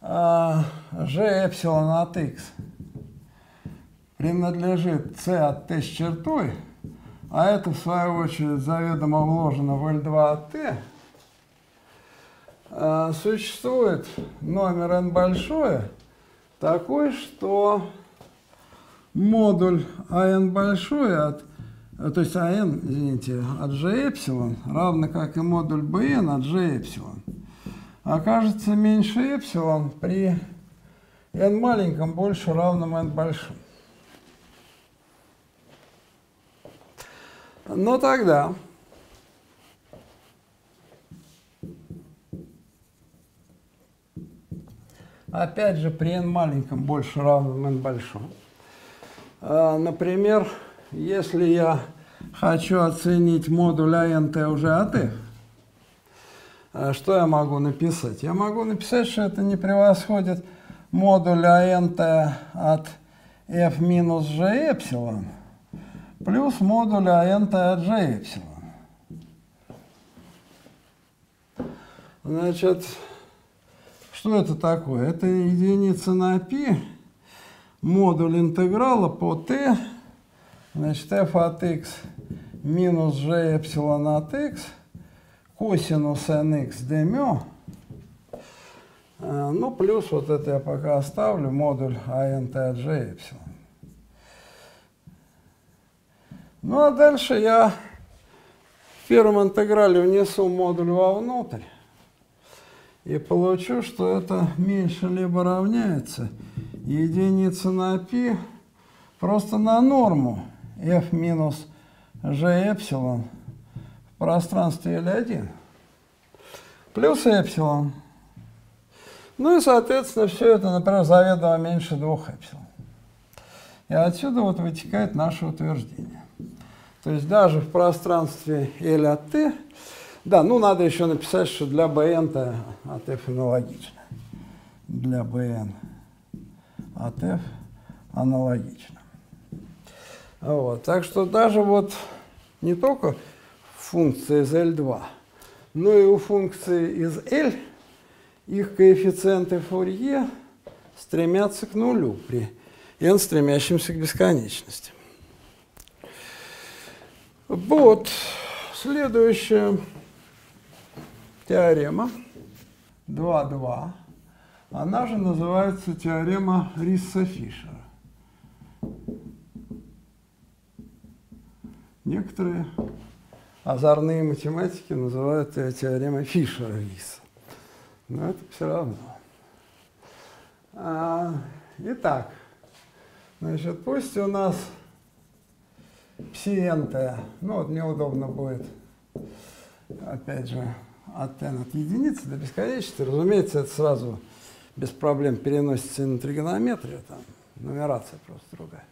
а, g эпсилон от x принадлежит c от t с чертой, а это в свою очередь заведомо вложено в L2 от t, существует номер n большое такой, что модуль АН большой от то есть АН, извините, от G эпсилон, равно как и модуль BN от G эпсилон, окажется меньше эпсилон при n маленьком больше равном n большим. Но тогда опять же при n маленьком больше равном n большом. А, например, если я хочу оценить модуль АНТ уже от f, а что я могу написать? Я могу написать, что это не превосходит модуль АНТ от f минус g эпсилон – плюс модуль АНТ от G эпсилон. Значит, что это такое? Это единица на π, модуль интеграла по t, значит, f от x минус g эпсилон от x, косинус nx d мё, ну, плюс вот это я пока оставлю, модуль АНТ от G эпсилон. Ну а дальше я в первом интеграле внесу модуль вовнутрь и получу, что это меньше либо равняется единица на π просто на норму f минус g эпсилон в пространстве L1 плюс эпсилон. Ну и, соответственно, все это, например, заведомо меньше двух эпсилон. И отсюда вот вытекает наше утверждение. То есть даже в пространстве L от T, да, ну надо еще написать, что для от F аналогично. Для от F аналогично. Вот, так что даже вот не только функция из L2, но и у функции из L их коэффициенты Фурье стремятся к нулю при n стремящемся к бесконечности. Вот следующая теорема 2.2. Она же называется теорема Рисса-Фишера. Некоторые озорные математики называют ее теоремой Фишера-Риса. Но это все равно. А, итак, значит, пусть у нас псиенты, ну вот неудобно будет, опять же, от n от единицы до бесконечности. Разумеется, это сразу без проблем переносится на тригонометрию, там нумерация просто другая.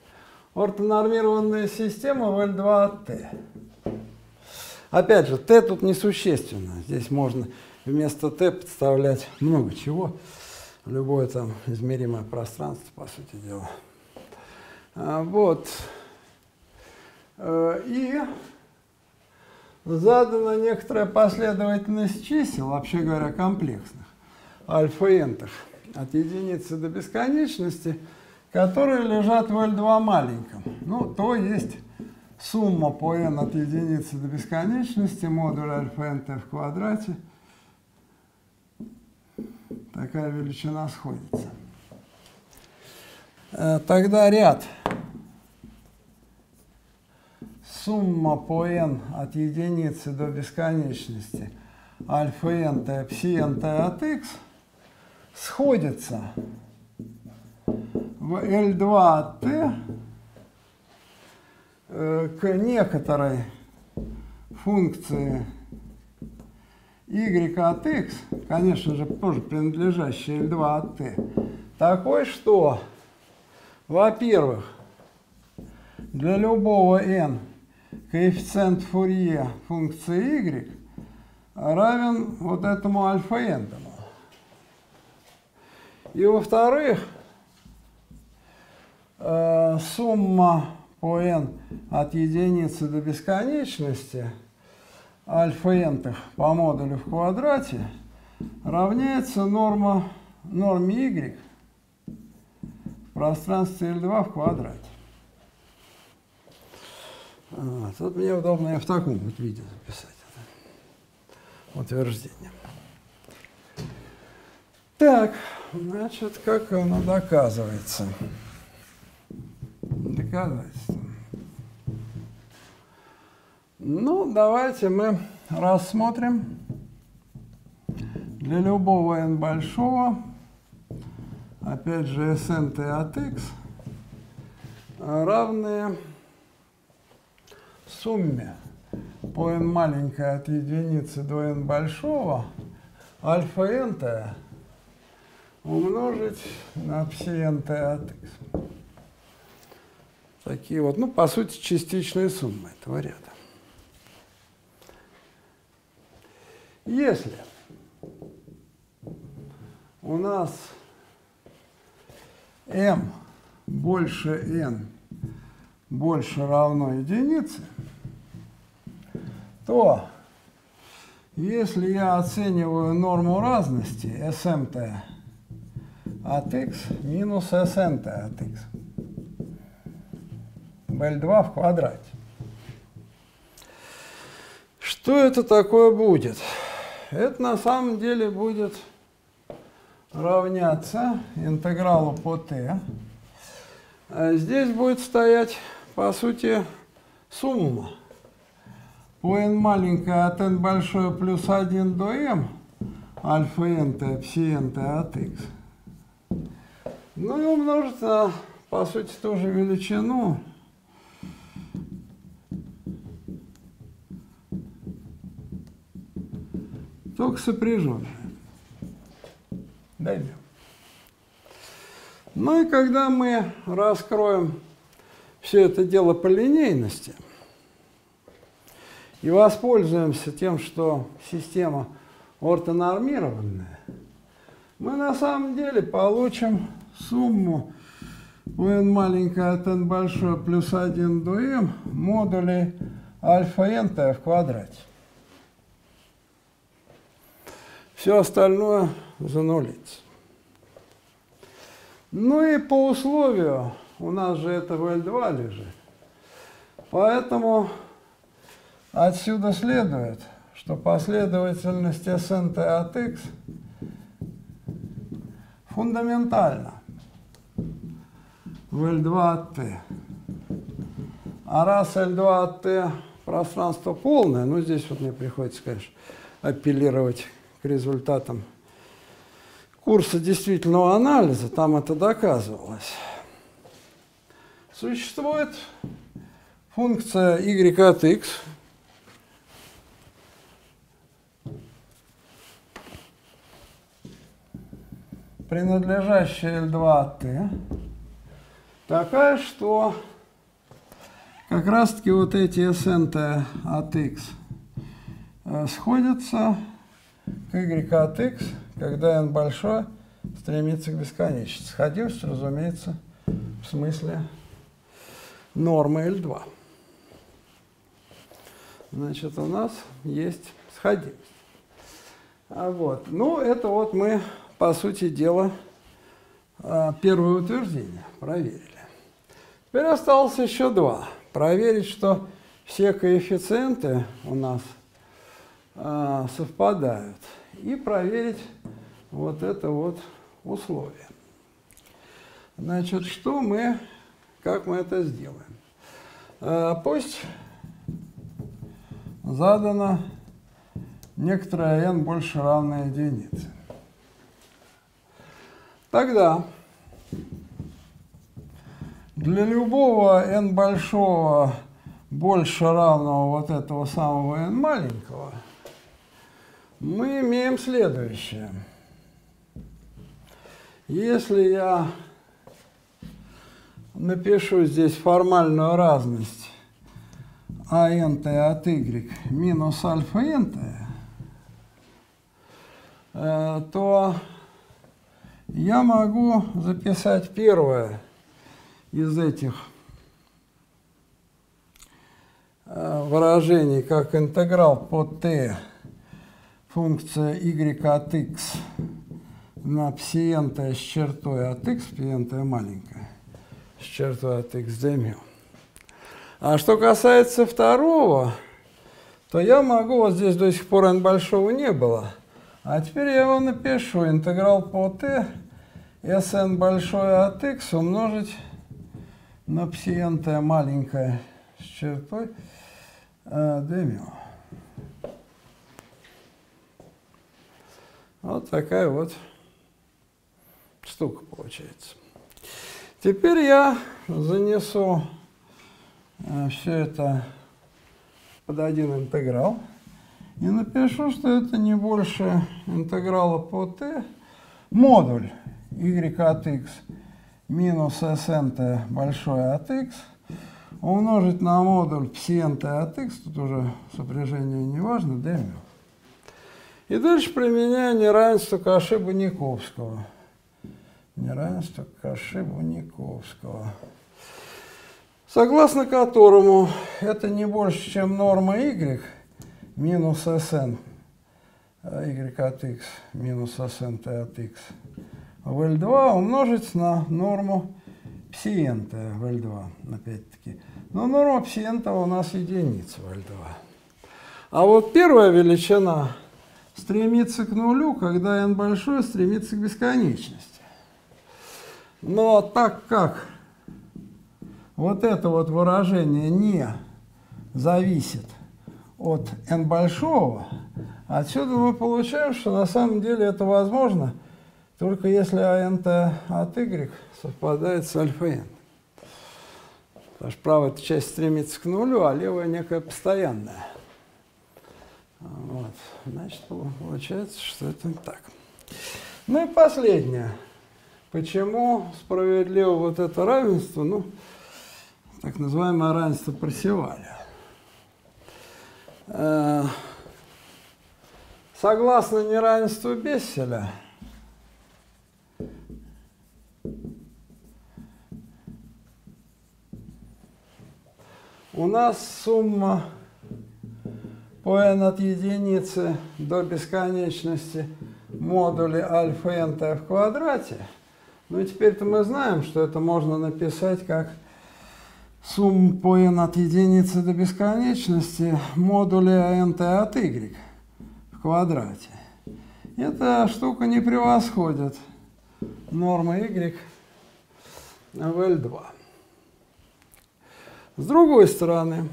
Ортонормированная система в L2 от T. Опять же, T тут несущественно. Здесь можно вместо T подставлять много чего. Любое там измеримое пространство, по сути дела. А, вот. Э, и задана некоторая последовательность чисел, вообще говоря, комплексных, альфа-энтах, от единицы до бесконечности, которые лежат в L2 маленьком. Ну, то есть сумма по n от единицы до бесконечности, модуль альфа-nt в квадрате, такая величина сходится. Э, тогда ряд сумма по n от единицы до бесконечности. Альфа n t пси n t от x сходится. В L2 от t э, к некоторой функции y от x, конечно же, тоже принадлежащей L2 от t, такой, что, во-первых, для любого n коэффициент Фурье функции y равен вот этому альфа-энтому. И во-вторых, э, сумма по n от единицы до бесконечности альфа-энтых по модулю в квадрате равняется норма, норме y в пространстве L2 в квадрате. А, тут мне удобно и в таком вот виде записать это утверждение. Так, значит, как оно доказывается? Доказательство. Ну, давайте мы рассмотрим для любого n большого, опять же, Snt от x равные сумме по n маленькой от единицы до n большого альфа n умножить на пси n от x. Такие вот, ну, по сути, частичные суммы этого ряда. Если у нас m больше n больше равно единице, то если я оцениваю норму разности SMT от x минус SNT от x, BL2 в квадрате, что это такое будет? Это на самом деле будет равняться интегралу по t. А здесь будет стоять, по сути, сумма по n маленькое от n большое плюс 1 до m, альфа n пси n от x. Ну и умножить на, по сути, ту же величину. Только сопряженная. Дай мне. Ну и когда мы раскроем все это дело по линейности – и воспользуемся тем, что система ортонормированная, мы на самом деле получим сумму n маленькая от n большое плюс 1 до m модулей альфа n t в квадрате. Все остальное занулится. Ну и по условию, у нас же это в L2 лежит, поэтому отсюда следует, что последовательность SNT от x фундаментальна в L2 от t. А раз L2 от t пространство полное, ну здесь вот мне приходится, конечно, апеллировать к результатам курса действительного анализа, там это доказывалось. Существует функция y от x, принадлежащая L2 от t, такая, что как раз-таки вот эти SNT от x э, сходятся к y от x, когда n большое стремится к бесконечности. Сходимость, разумеется, в смысле нормы L2. Значит, у нас есть сходимость. А вот. Ну, это вот мы, по сути дела, а, первое утверждение проверили. Теперь осталось еще два. Проверить, что все коэффициенты у нас а, совпадают. И проверить вот это вот условие. Значит, что мы, как мы это сделаем? А, пусть задано некоторое n больше равное единице. Тогда для любого n большого больше равного вот этого самого n маленького мы имеем следующее. Если я напишу здесь формальную разность. АНТ от Y минус альфа НТ, э, то я могу записать первое из этих э, выражений как интеграл по t функция y от x на псиента с чертой от x, псиента маленькая, с чертой от x d А что касается второго, то я могу, вот здесь до сих пор n большого не было, а теперь я его напишу, интеграл по t, sn большое от x умножить на псиента маленькая с чертой э, d Вот такая вот штука получается. Теперь я занесу э, все это под один интеграл и напишу, что это не больше интеграла по t модуль y от x минус snt большое от x умножить на модуль psi от x, тут уже сопряжение не важно, d и дальше применяю неравенство Каши-Баниковского. Неравенство Каши-Баниковского. Согласно которому это не больше, чем норма y минус sn y от x минус sn t от x в L2 умножить на норму псиента в L2, опять-таки. Но норма псиента у нас единица в L2. А вот первая величина стремится к нулю, когда n большое стремится к бесконечности. Но так как вот это вот выражение не зависит от n большого, отсюда мы получаем, что на самом деле это возможно только если АНТ от y совпадает с альфа n. Потому что правая часть стремится к нулю, а левая некая постоянная. Вот. Значит, получается, что это так. Ну и последнее. Почему справедливо вот это равенство, ну, так называемое равенство Парсиваля? Э, согласно неравенству Бесселя, у нас сумма по n от единицы до бесконечности модули альфа n в квадрате. Ну и теперь-то мы знаем, что это можно написать как сумму по n от единицы до бесконечности модуля n от y в квадрате. Эта штука не превосходит нормы y в L2. С другой стороны,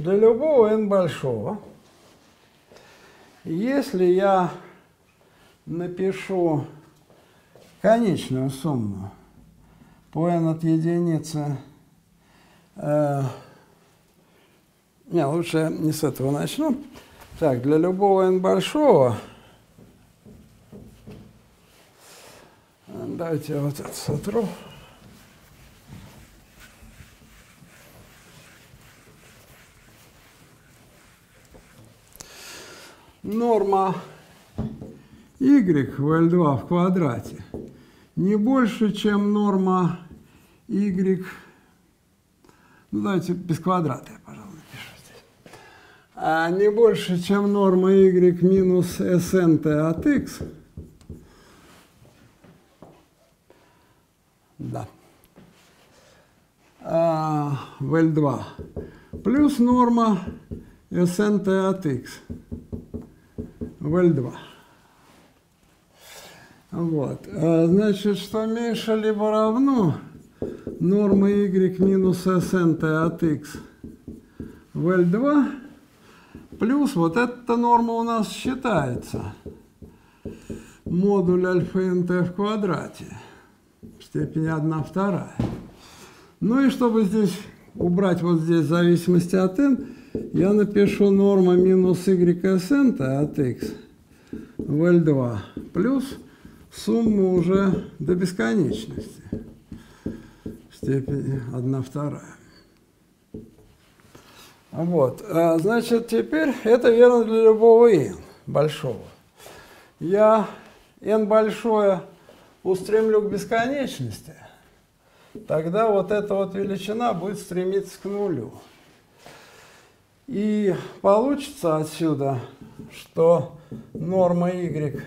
для любого n большого, если я напишу конечную сумму по n от единицы, э, не, лучше не с этого начну. Так, для любого n большого, давайте я вот это сотру. Норма. Y в L2 в квадрате. Не больше, чем норма y, ну давайте без квадрата я, пожалуй, напишу здесь, а не больше, чем норма y минус snt от x, да, а, в L2, плюс норма snt от x в L2. Вот. А, значит, что меньше либо равно норма y минус snt от x в L2 плюс вот эта норма у нас считается модуль альфа nt в квадрате в степени 1 вторая. Ну и чтобы здесь убрать вот здесь зависимости от n, я напишу норма минус y сента от x в L2 плюс сумму уже до бесконечности степени 1 вторая. Вот, а, значит, теперь это верно для любого n большого. Я n большое устремлю к бесконечности, тогда вот эта вот величина будет стремиться к нулю. И получится отсюда, что норма y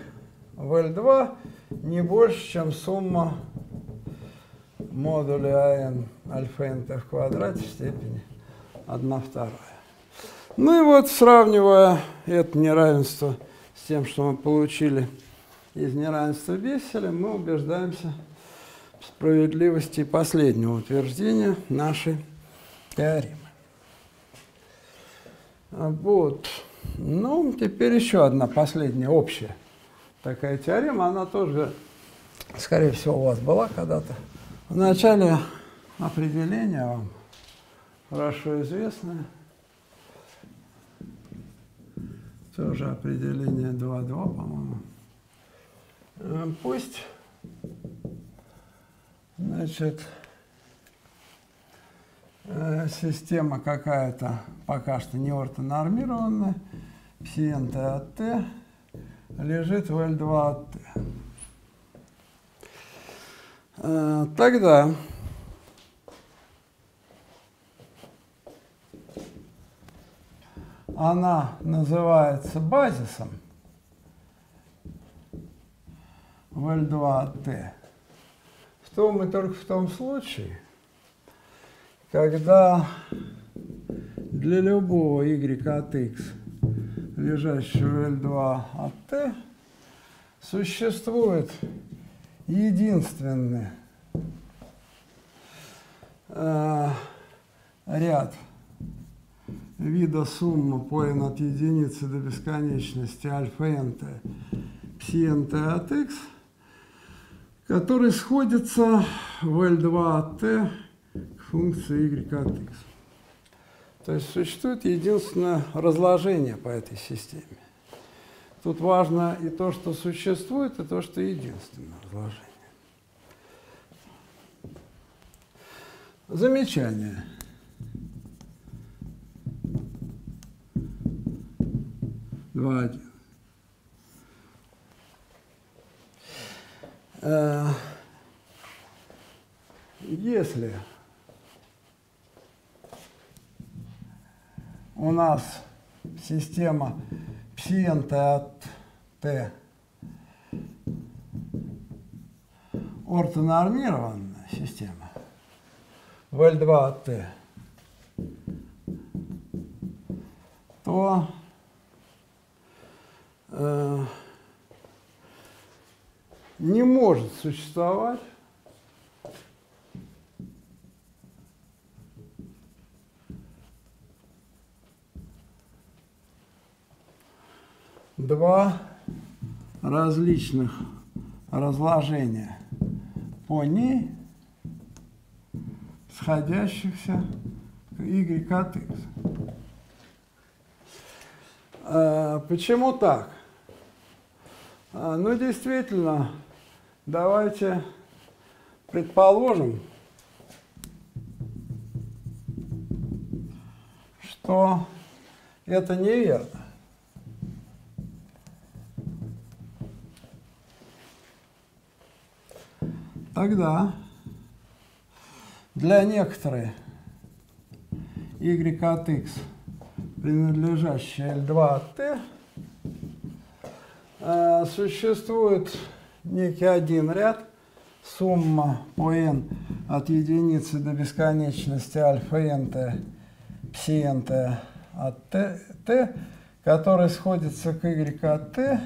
в L2 не больше, чем сумма модуля n альфа n в квадрате в степени 1 вторая. Ну и вот, сравнивая это неравенство с тем, что мы получили из неравенства Бесселя, мы убеждаемся в справедливости последнего утверждения нашей теоремы. А, вот. Ну, теперь еще одна последняя общая такая теорема. Она тоже, скорее всего, у вас была когда-то. В начале определения вам хорошо известное. Тоже определение 2.2, по-моему. Э, пусть, значит, система какая-то пока что не ортонормированная, псиент от Т лежит в L2 от Т. Э, тогда. Она называется базисом в L2 от Т, в том и только в том случае, когда для любого y от x, лежащего L2 от t, существует единственный э, ряд вида суммы по n от единицы до бесконечности альфа n пси n от x, который сходится в L2 от t функции y от x. То есть существует единственное разложение по этой системе. Тут важно и то, что существует, и то, что единственное разложение. Замечание. Два один. Э, если у нас система псиента от Т. Ортонормированная система. В L2 от Т, то э, не может существовать два различных разложения по ней, сходящихся y от x. А, почему так? А, ну, действительно, давайте предположим, что это неверно. Тогда для некоторой y от x, принадлежащей L2 от t, э, существует некий один ряд, сумма по n от единицы до бесконечности альфа n t, пси n t от t, t, который сходится к y от t,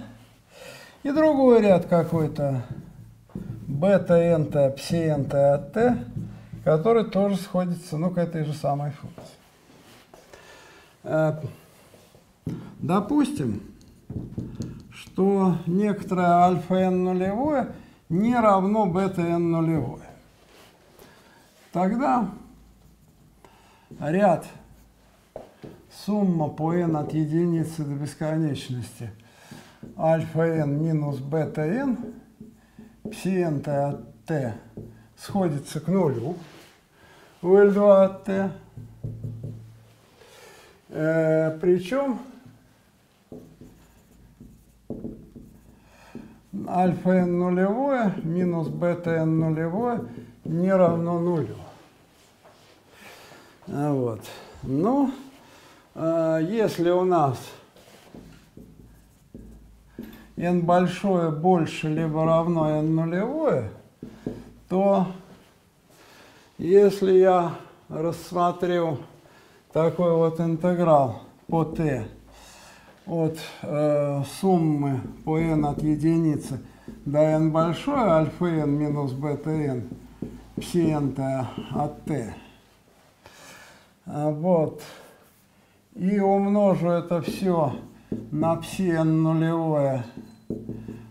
и другой ряд какой-то бета n пси n от t, который тоже сходится ну, к этой же самой функции. Э, допустим, что некоторое альфа n нулевое не равно бета n нулевое. Тогда ряд сумма по n от единицы до бесконечности альфа n минус бета n пси n от t сходится к нулю у L2 от t. Э, причем альфа n нулевое минус бета n нулевое не равно нулю. Вот. Ну, э, если у нас n большое больше либо равно n нулевое, то если я рассмотрю такой вот интеграл по t от э, суммы по n от единицы до n большое, альфа n минус бета n, пси n от t, вот, и умножу это все на пси n нулевое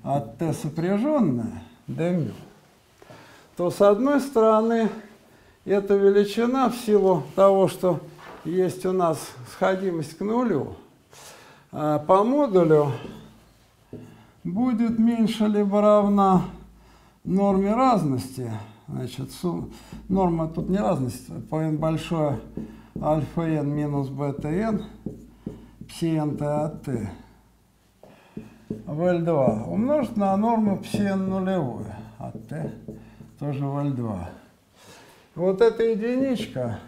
от t сопряженное, d то с одной стороны эта величина в силу того, что есть у нас сходимость к нулю, а, по модулю будет меньше либо равна норме разности, значит, норма тут не разность, по n большое альфа n минус бета n, пси n от t в L2 умножить на норму пси n нулевую от t тоже в L2. Вот эта единичка,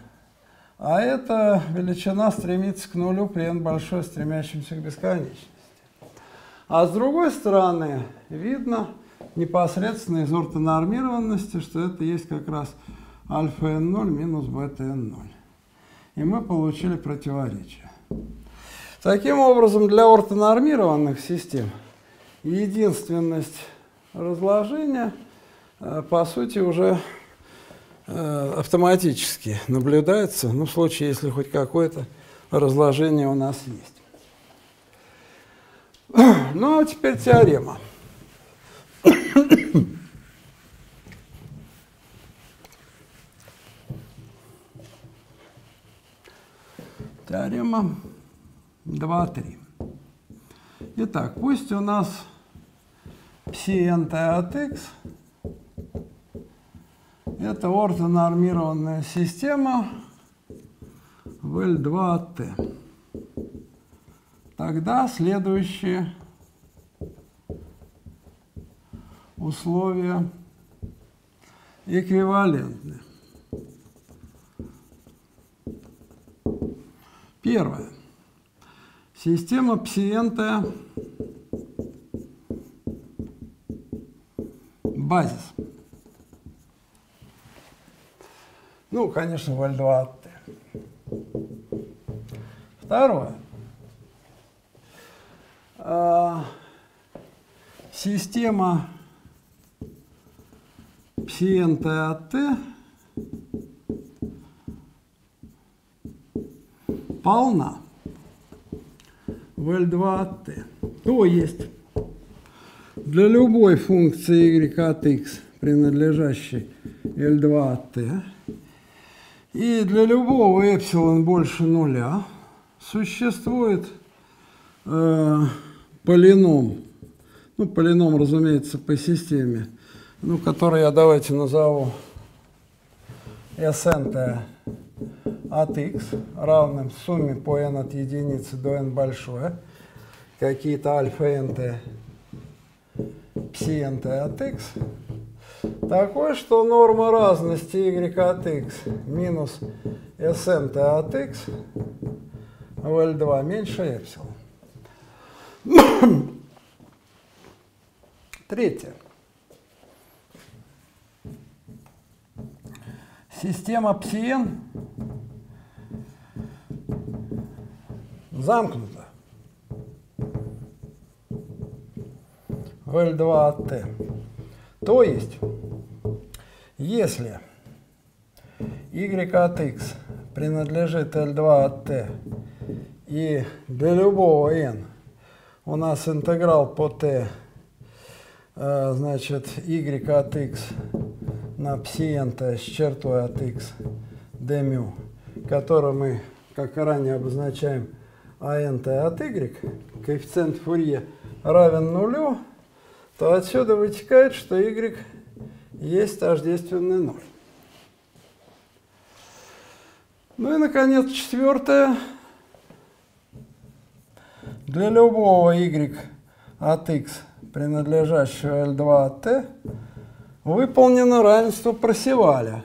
а эта величина стремится к нулю при n большой, стремящемся к бесконечности. А с другой стороны, видно непосредственно из ортонормированности, что это есть как раз альфа n0 минус бета n0. И мы получили противоречие. Таким образом, для ортонормированных систем единственность разложения, э, по сути, уже э, автоматически наблюдается, ну, в случае, если хоть какое-то разложение у нас есть. Ну, а теперь теорема. Теорема 2-3. Итак, пусть у нас psi от x Это ортонормированная система в L2 от T. Тогда следующие условия эквивалентны. Первое. Система псиента базис. Ну, конечно, в L2 от T. Второе. А, система псиента от полна в L2 от T. То есть. Для любой функции y от x, принадлежащей L2 от T, и для любого эпсилон больше нуля существует э, полином, ну, полином, разумеется, по системе, ну, который я давайте назову SNT от x равным сумме по n от единицы до n большое, какие-то альфа nt пси nt от x, такой, что норма разности y от x минус snt от x в L2 меньше эпсилон. Третье. Система псиен замкнута в L2 от T. То есть, если y от x принадлежит L2 от t, и для любого n у нас интеграл по t, э, значит, y от x на псиента с чертой от x d μ, который мы, как ранее обозначаем, ant от y, коэффициент Фурье равен нулю, то отсюда вытекает, что y есть тождественный ноль. Ну и, наконец, четвертое. Для любого y от x, принадлежащего L2 от t, выполнено равенство Парсиваля.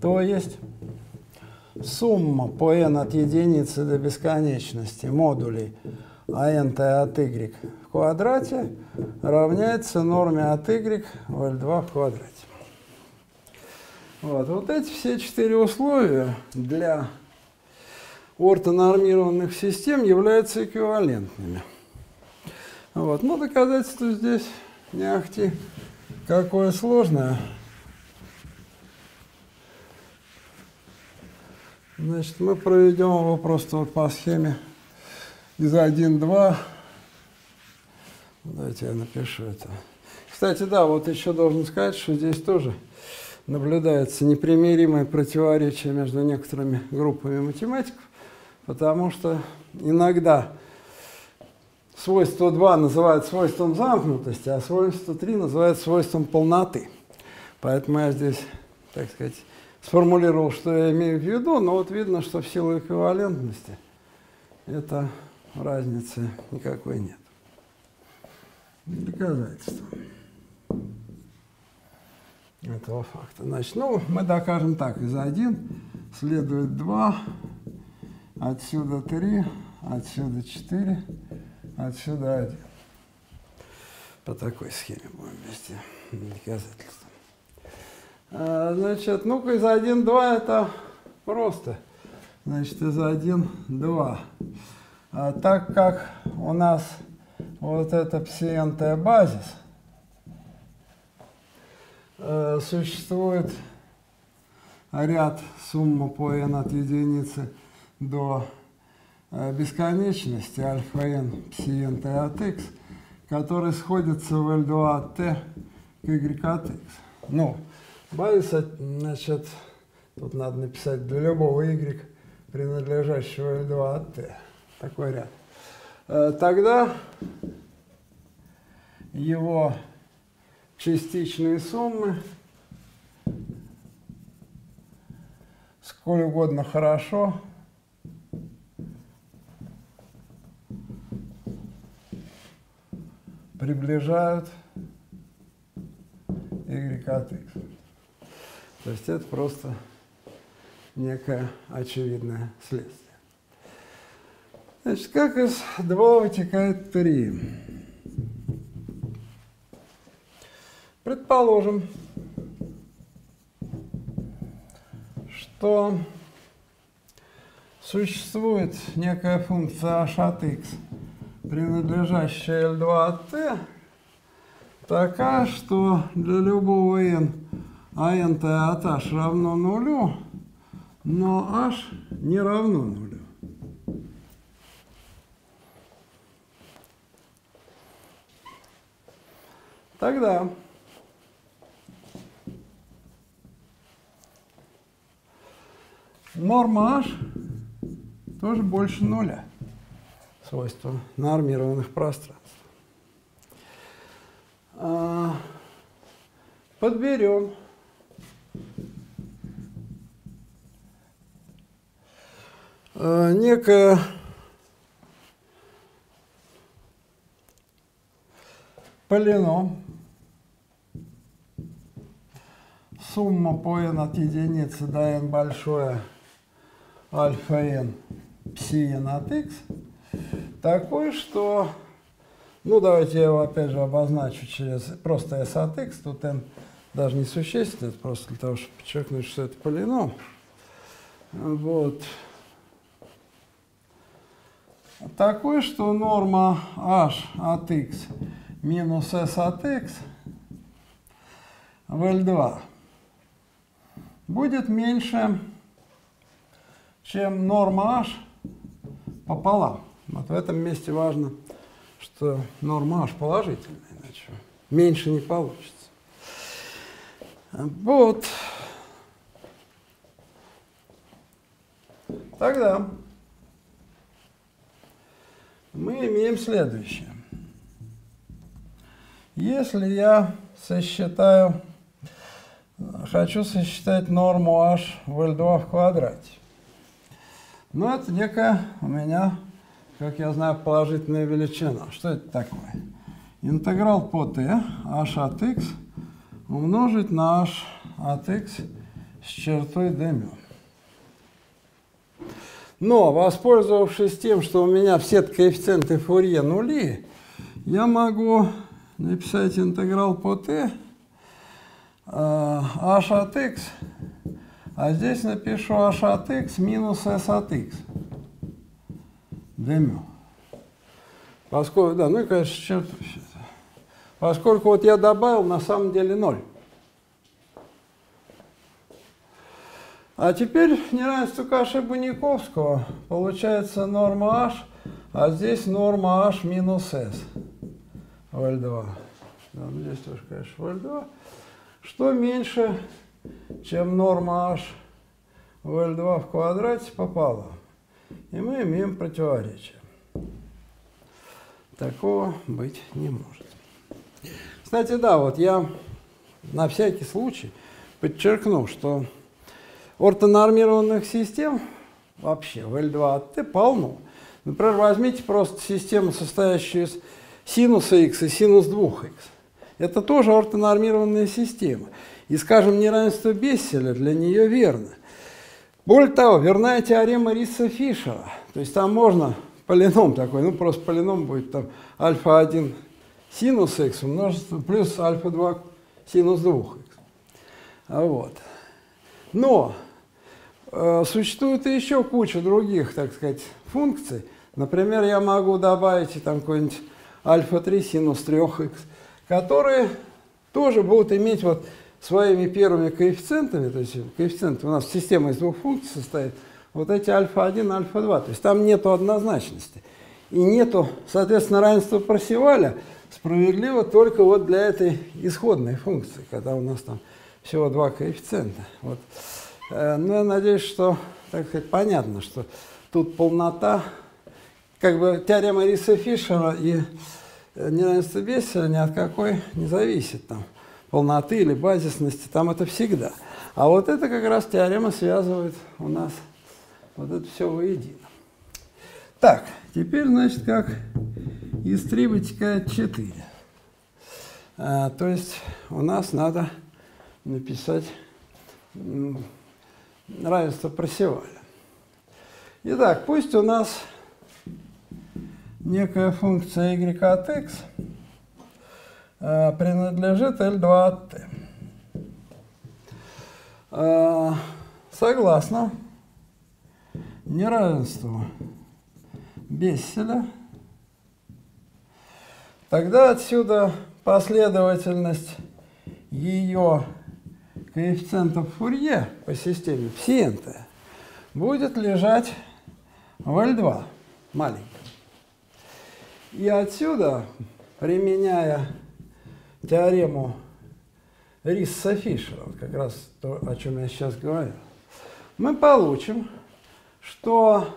То есть сумма по n от единицы до бесконечности модулей ant от y в квадрате равняется норме от y в L2 в квадрате. Вот, вот эти все четыре условия для ортонормированных систем являются эквивалентными. Вот. Ну, доказательство здесь не ахти какое сложное. Значит, мы проведем его просто вот по схеме из 1, 2. Давайте я напишу это. Кстати, да, вот еще должен сказать, что здесь тоже наблюдается непримиримое противоречие между некоторыми группами математиков, потому что иногда свойство 2 называют свойством замкнутости, а свойство 3 называют свойством полноты. Поэтому я здесь, так сказать, сформулировал, что я имею в виду, но вот видно, что в силу эквивалентности это разницы никакой нет. Доказательство этого факта. Значит, ну, мы докажем так. Из 1 следует 2, отсюда 3, отсюда 4, отсюда 1. По такой схеме будем вести доказательства. А, значит, ну-ка из 1, 2 это просто. Значит, из 1, 2. А, так как у нас вот это псиентая базис, э, существует ряд суммы по n от единицы до э, бесконечности альфа n псиента от x, которые сходятся в L2 от t к y от x. Ну, Базис, значит, тут надо написать для любого y, принадлежащего L2 от t. Такой ряд. э, тогда его частичные суммы сколь угодно хорошо приближают y от x. То есть это просто некое очевидное следствие. Значит, как из 2 вытекает 3? Предположим, что существует некая функция h от x, принадлежащая L2 от t, такая, что для любого n, а n от h равно нулю, но h не равно нулю. Тогда норма h тоже больше нуля. Свойство нормированных пространств. А, подберем. А, некое полином, сумма по n от единицы до n большое альфа n пси n от x такой, что, ну давайте я его опять же обозначу через просто s от x, тут n даже не существенно, это просто для того, чтобы подчеркнуть, что это полином. Вот. Такой, что норма h от x минус s от x в L2 будет меньше, чем норма h пополам. Вот в этом месте важно, что норма h положительная, иначе меньше не получится. Вот. Тогда мы имеем следующее. Если я сосчитаю хочу сосчитать норму h в L2 в квадрате. Но это некая у меня, как я знаю, положительная величина. Что это такое? Интеграл по t h от x умножить на h от x с чертой d Но, воспользовавшись тем, что у меня все коэффициенты Фурье нули, я могу написать интеграл по t h от x, а здесь напишу h от x минус s от x. Дымю. Поскольку, да, ну и, конечно, черту Поскольку вот я добавил на самом деле 0. А теперь неравенство Каши Буниковского. Получается норма h, а здесь норма h минус s в L2. Да, ну здесь тоже, конечно, в L2 что меньше, чем норма h в L2 в квадрате пополам. И мы имеем противоречие. Такого быть не может. Кстати, да, вот я на всякий случай подчеркну, что ортонормированных систем вообще в L2 от T полно. Например, возьмите просто систему, состоящую из синуса x и синус 2x. Это тоже ортонормированная система. И, скажем, неравенство Бесселя для нее верно. Более того, верна теорема Риса Фишера. То есть там можно полином такой, ну просто полином будет там альфа-1 синус x умножить плюс альфа-2 синус 2х. Вот. Но э, существует еще куча других, так сказать, функций. Например, я могу добавить там какой-нибудь альфа-3 синус 3х которые тоже будут иметь вот своими первыми коэффициентами, то есть коэффициенты у нас система из двух функций состоит, вот эти альфа-1, альфа-2. То есть там нету однозначности. И нету, соответственно, равенства Парсиваля справедливо только вот для этой исходной функции, когда у нас там всего два коэффициента. Вот. Э, ну, я надеюсь, что, так сказать, понятно, что тут полнота как бы теорема Риса Фишера и неравенство Бесселя ни от какой не зависит. Там, полноты или базисности, там это всегда. А вот это как раз теорема связывает у нас вот это все воедино. Так, теперь, значит, как из 3 вытекает 4. А, то есть у нас надо написать равенство Парсиваля. Итак, пусть у нас некая функция y от x принадлежит L2 от t. А, согласно неравенству Бесселя, тогда отсюда последовательность ее коэффициентов Фурье по системе псиенты будет лежать в L2 маленьком. И отсюда, применяя теорему Рисса Фишера, как раз то, о чем я сейчас говорю, мы получим, что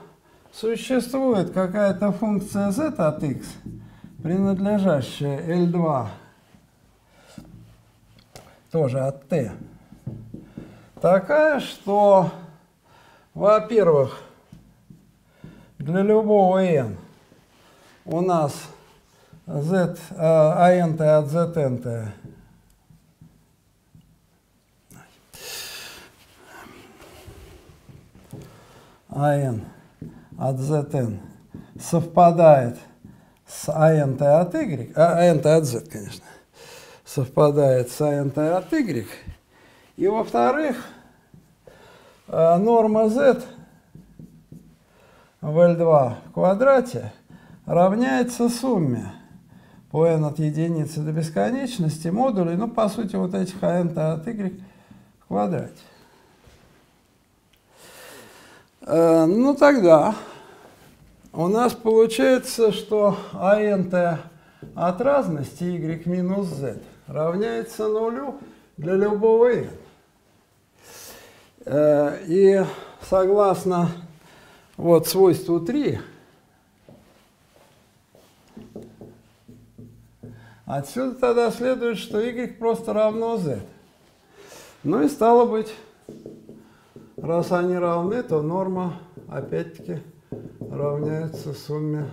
существует какая-то функция z от x, принадлежащая L2 тоже от t, такая, что, во-первых, для любого n у нас z, а n от zn АН от ZN совпадает с АНТ от Y, а АНТ от Z, конечно, совпадает с АНТ от Y. И во-вторых, э, норма Z в L2 в квадрате равняется сумме n от единицы до бесконечности модулей, ну, по сути, вот этих АНТ от Y в квадрате. Э, ну тогда у нас получается, что АНТ от разности y минус z равняется нулю для любого n. Э, и согласно вот свойству 3, отсюда тогда следует, что y просто равно z. Ну и стало быть, Раз они равны, то норма опять-таки равняется сумме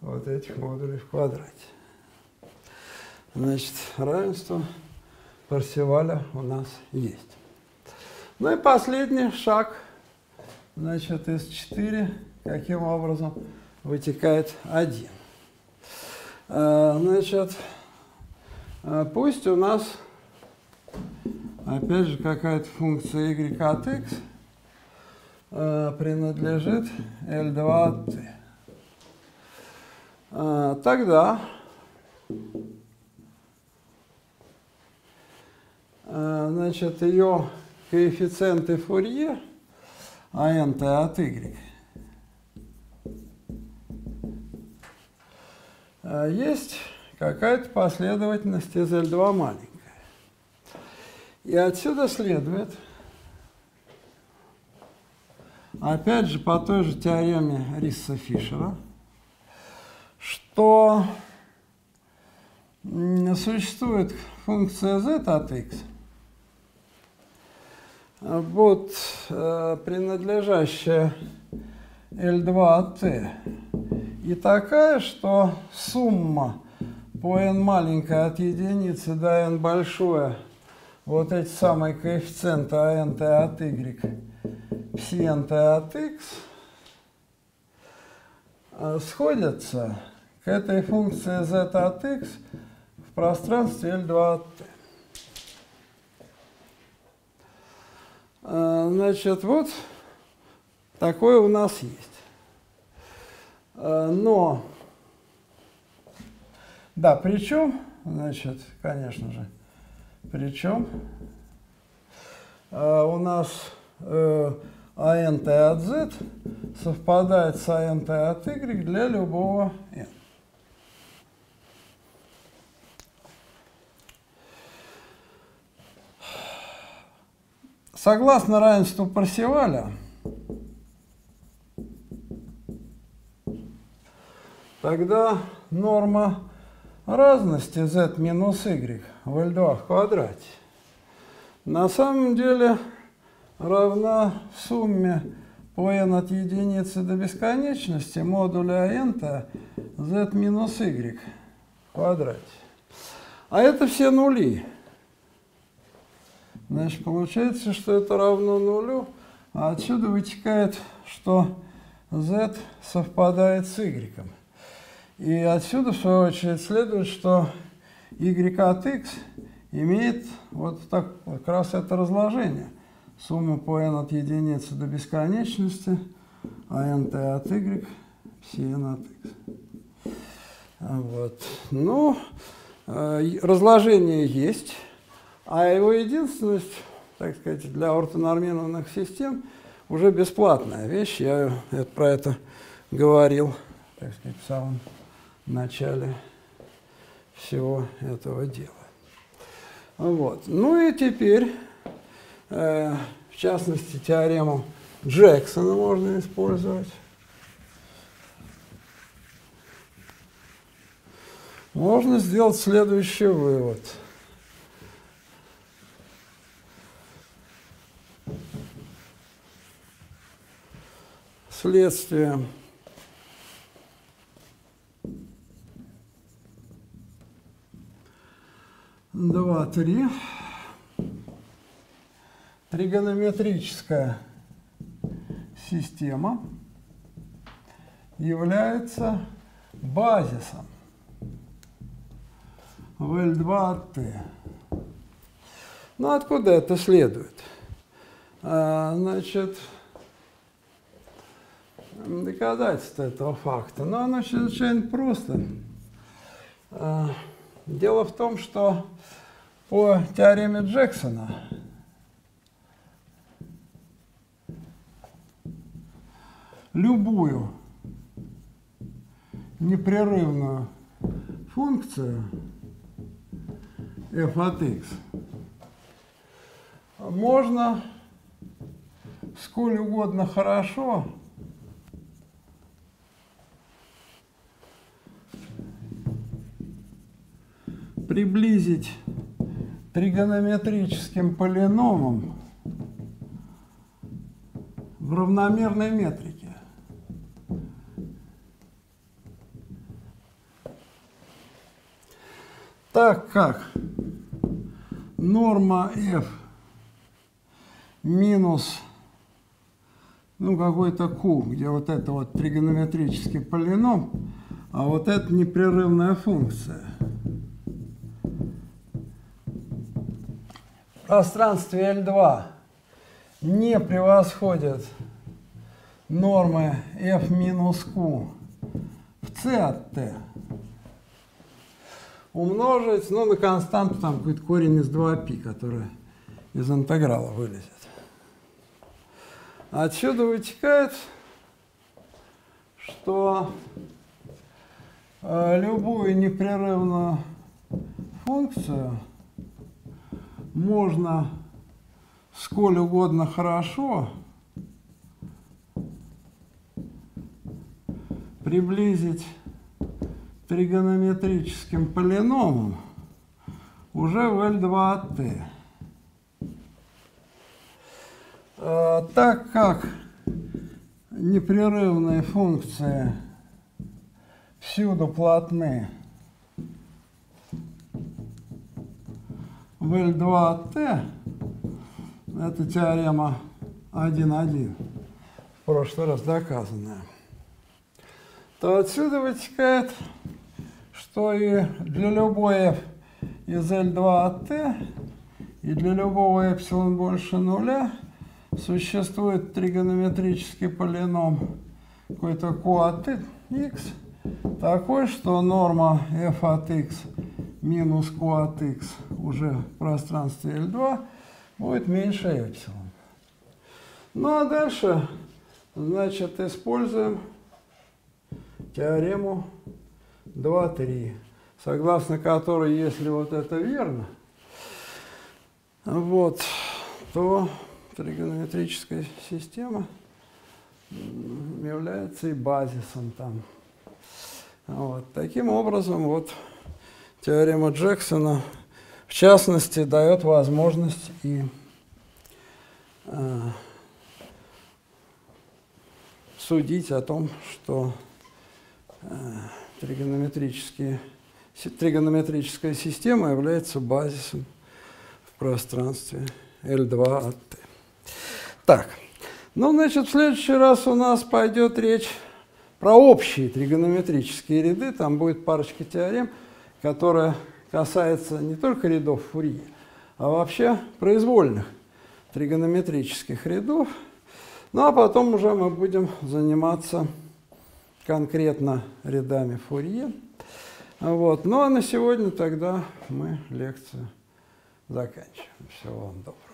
вот этих модулей в квадрате. Значит, равенство Парсиваля у нас есть. Ну и последний шаг, значит, из 4, каким образом вытекает 1. А, значит, а, пусть у нас опять же какая-то функция y от x э, принадлежит L2 от t. Э, тогда э, значит, ее коэффициенты Фурье АНТ от y есть какая-то последовательность из L2 маленькая. И отсюда следует, опять же по той же теореме Рисса Фишера, что существует функция z от x, вот э, принадлежащая L2 от t, и такая, что сумма по n маленькая от единицы до n большое – вот эти самые коэффициенты АНТ от Y, псиНТ от X а, сходятся к этой функции z от x в пространстве L2 от t. А, значит, вот такое у нас есть. А, но, да, причем, значит, конечно же, причем э, у нас э, АНТ от Z совпадает с АНТ от Y для любого n. Согласно равенству Парсиваля, тогда норма разности z минус y в L2 в квадрате на самом деле равна сумме по n от единицы до бесконечности модуля n z минус y в квадрате. А это все нули. Значит, получается, что это равно нулю, а отсюда вытекает, что z совпадает с y. И отсюда, в свою очередь, следует, что y от x имеет вот так, как раз это разложение. Сумма по n от единицы до бесконечности, а nt от y, все n от x. Вот. Ну, э, разложение есть. А его единственность, так сказать, для ортонормированных систем уже бесплатная вещь. Я про это говорил, так сказать, в самом начале всего этого дела. Вот. Ну и теперь, э, в частности, теорему Джексона можно использовать. Можно сделать следующий вывод – следствие два, три. Тригонометрическая система является базисом в L2 от T. Ну, откуда это следует? А, значит, доказательство этого факта. Но оно чрезвычайно просто. Дело в том, что по теореме Джексона любую непрерывную функцию f от x можно сколь угодно хорошо приблизить тригонометрическим полиномом в равномерной метрике. Так как норма f минус ну, какой-то q, где вот это вот тригонометрический полином, а вот это непрерывная функция – пространстве L2 не превосходят нормы f минус q в c от t, умножить ну, на константу там какой-то корень из 2π, который из интеграла вылезет. Отсюда вытекает, что э, любую непрерывную функцию можно сколь угодно хорошо приблизить тригонометрическим полиномом уже в L2 от T. Так как непрерывные функции всюду плотны, в L2T, это теорема 1.1, в прошлый раз доказанная, то отсюда вытекает, что и для любой f из L2 от T и для любого эпсилон больше нуля существует тригонометрический полином какой-то q от x, такой, что норма f от x минус q x уже в пространстве L2 будет меньше эпсилон. Ну а дальше, значит, используем теорему 2.3, согласно которой, если вот это верно, вот, то тригонометрическая система является и базисом там Вот. Таким образом, вот теорема Джексона, в частности, дает возможность и э, судить о том, что э, тригонометрические, тригонометрическая система является базисом в пространстве L2 от T. Так, ну, значит, в следующий раз у нас пойдет речь про общие тригонометрические ряды. Там будет парочка теорем, которая касается не только рядов Фурье, а вообще произвольных тригонометрических рядов. Ну, а потом уже мы будем заниматься конкретно рядами Фурье. Вот. Ну, а на сегодня тогда мы лекцию заканчиваем. Всего вам доброго.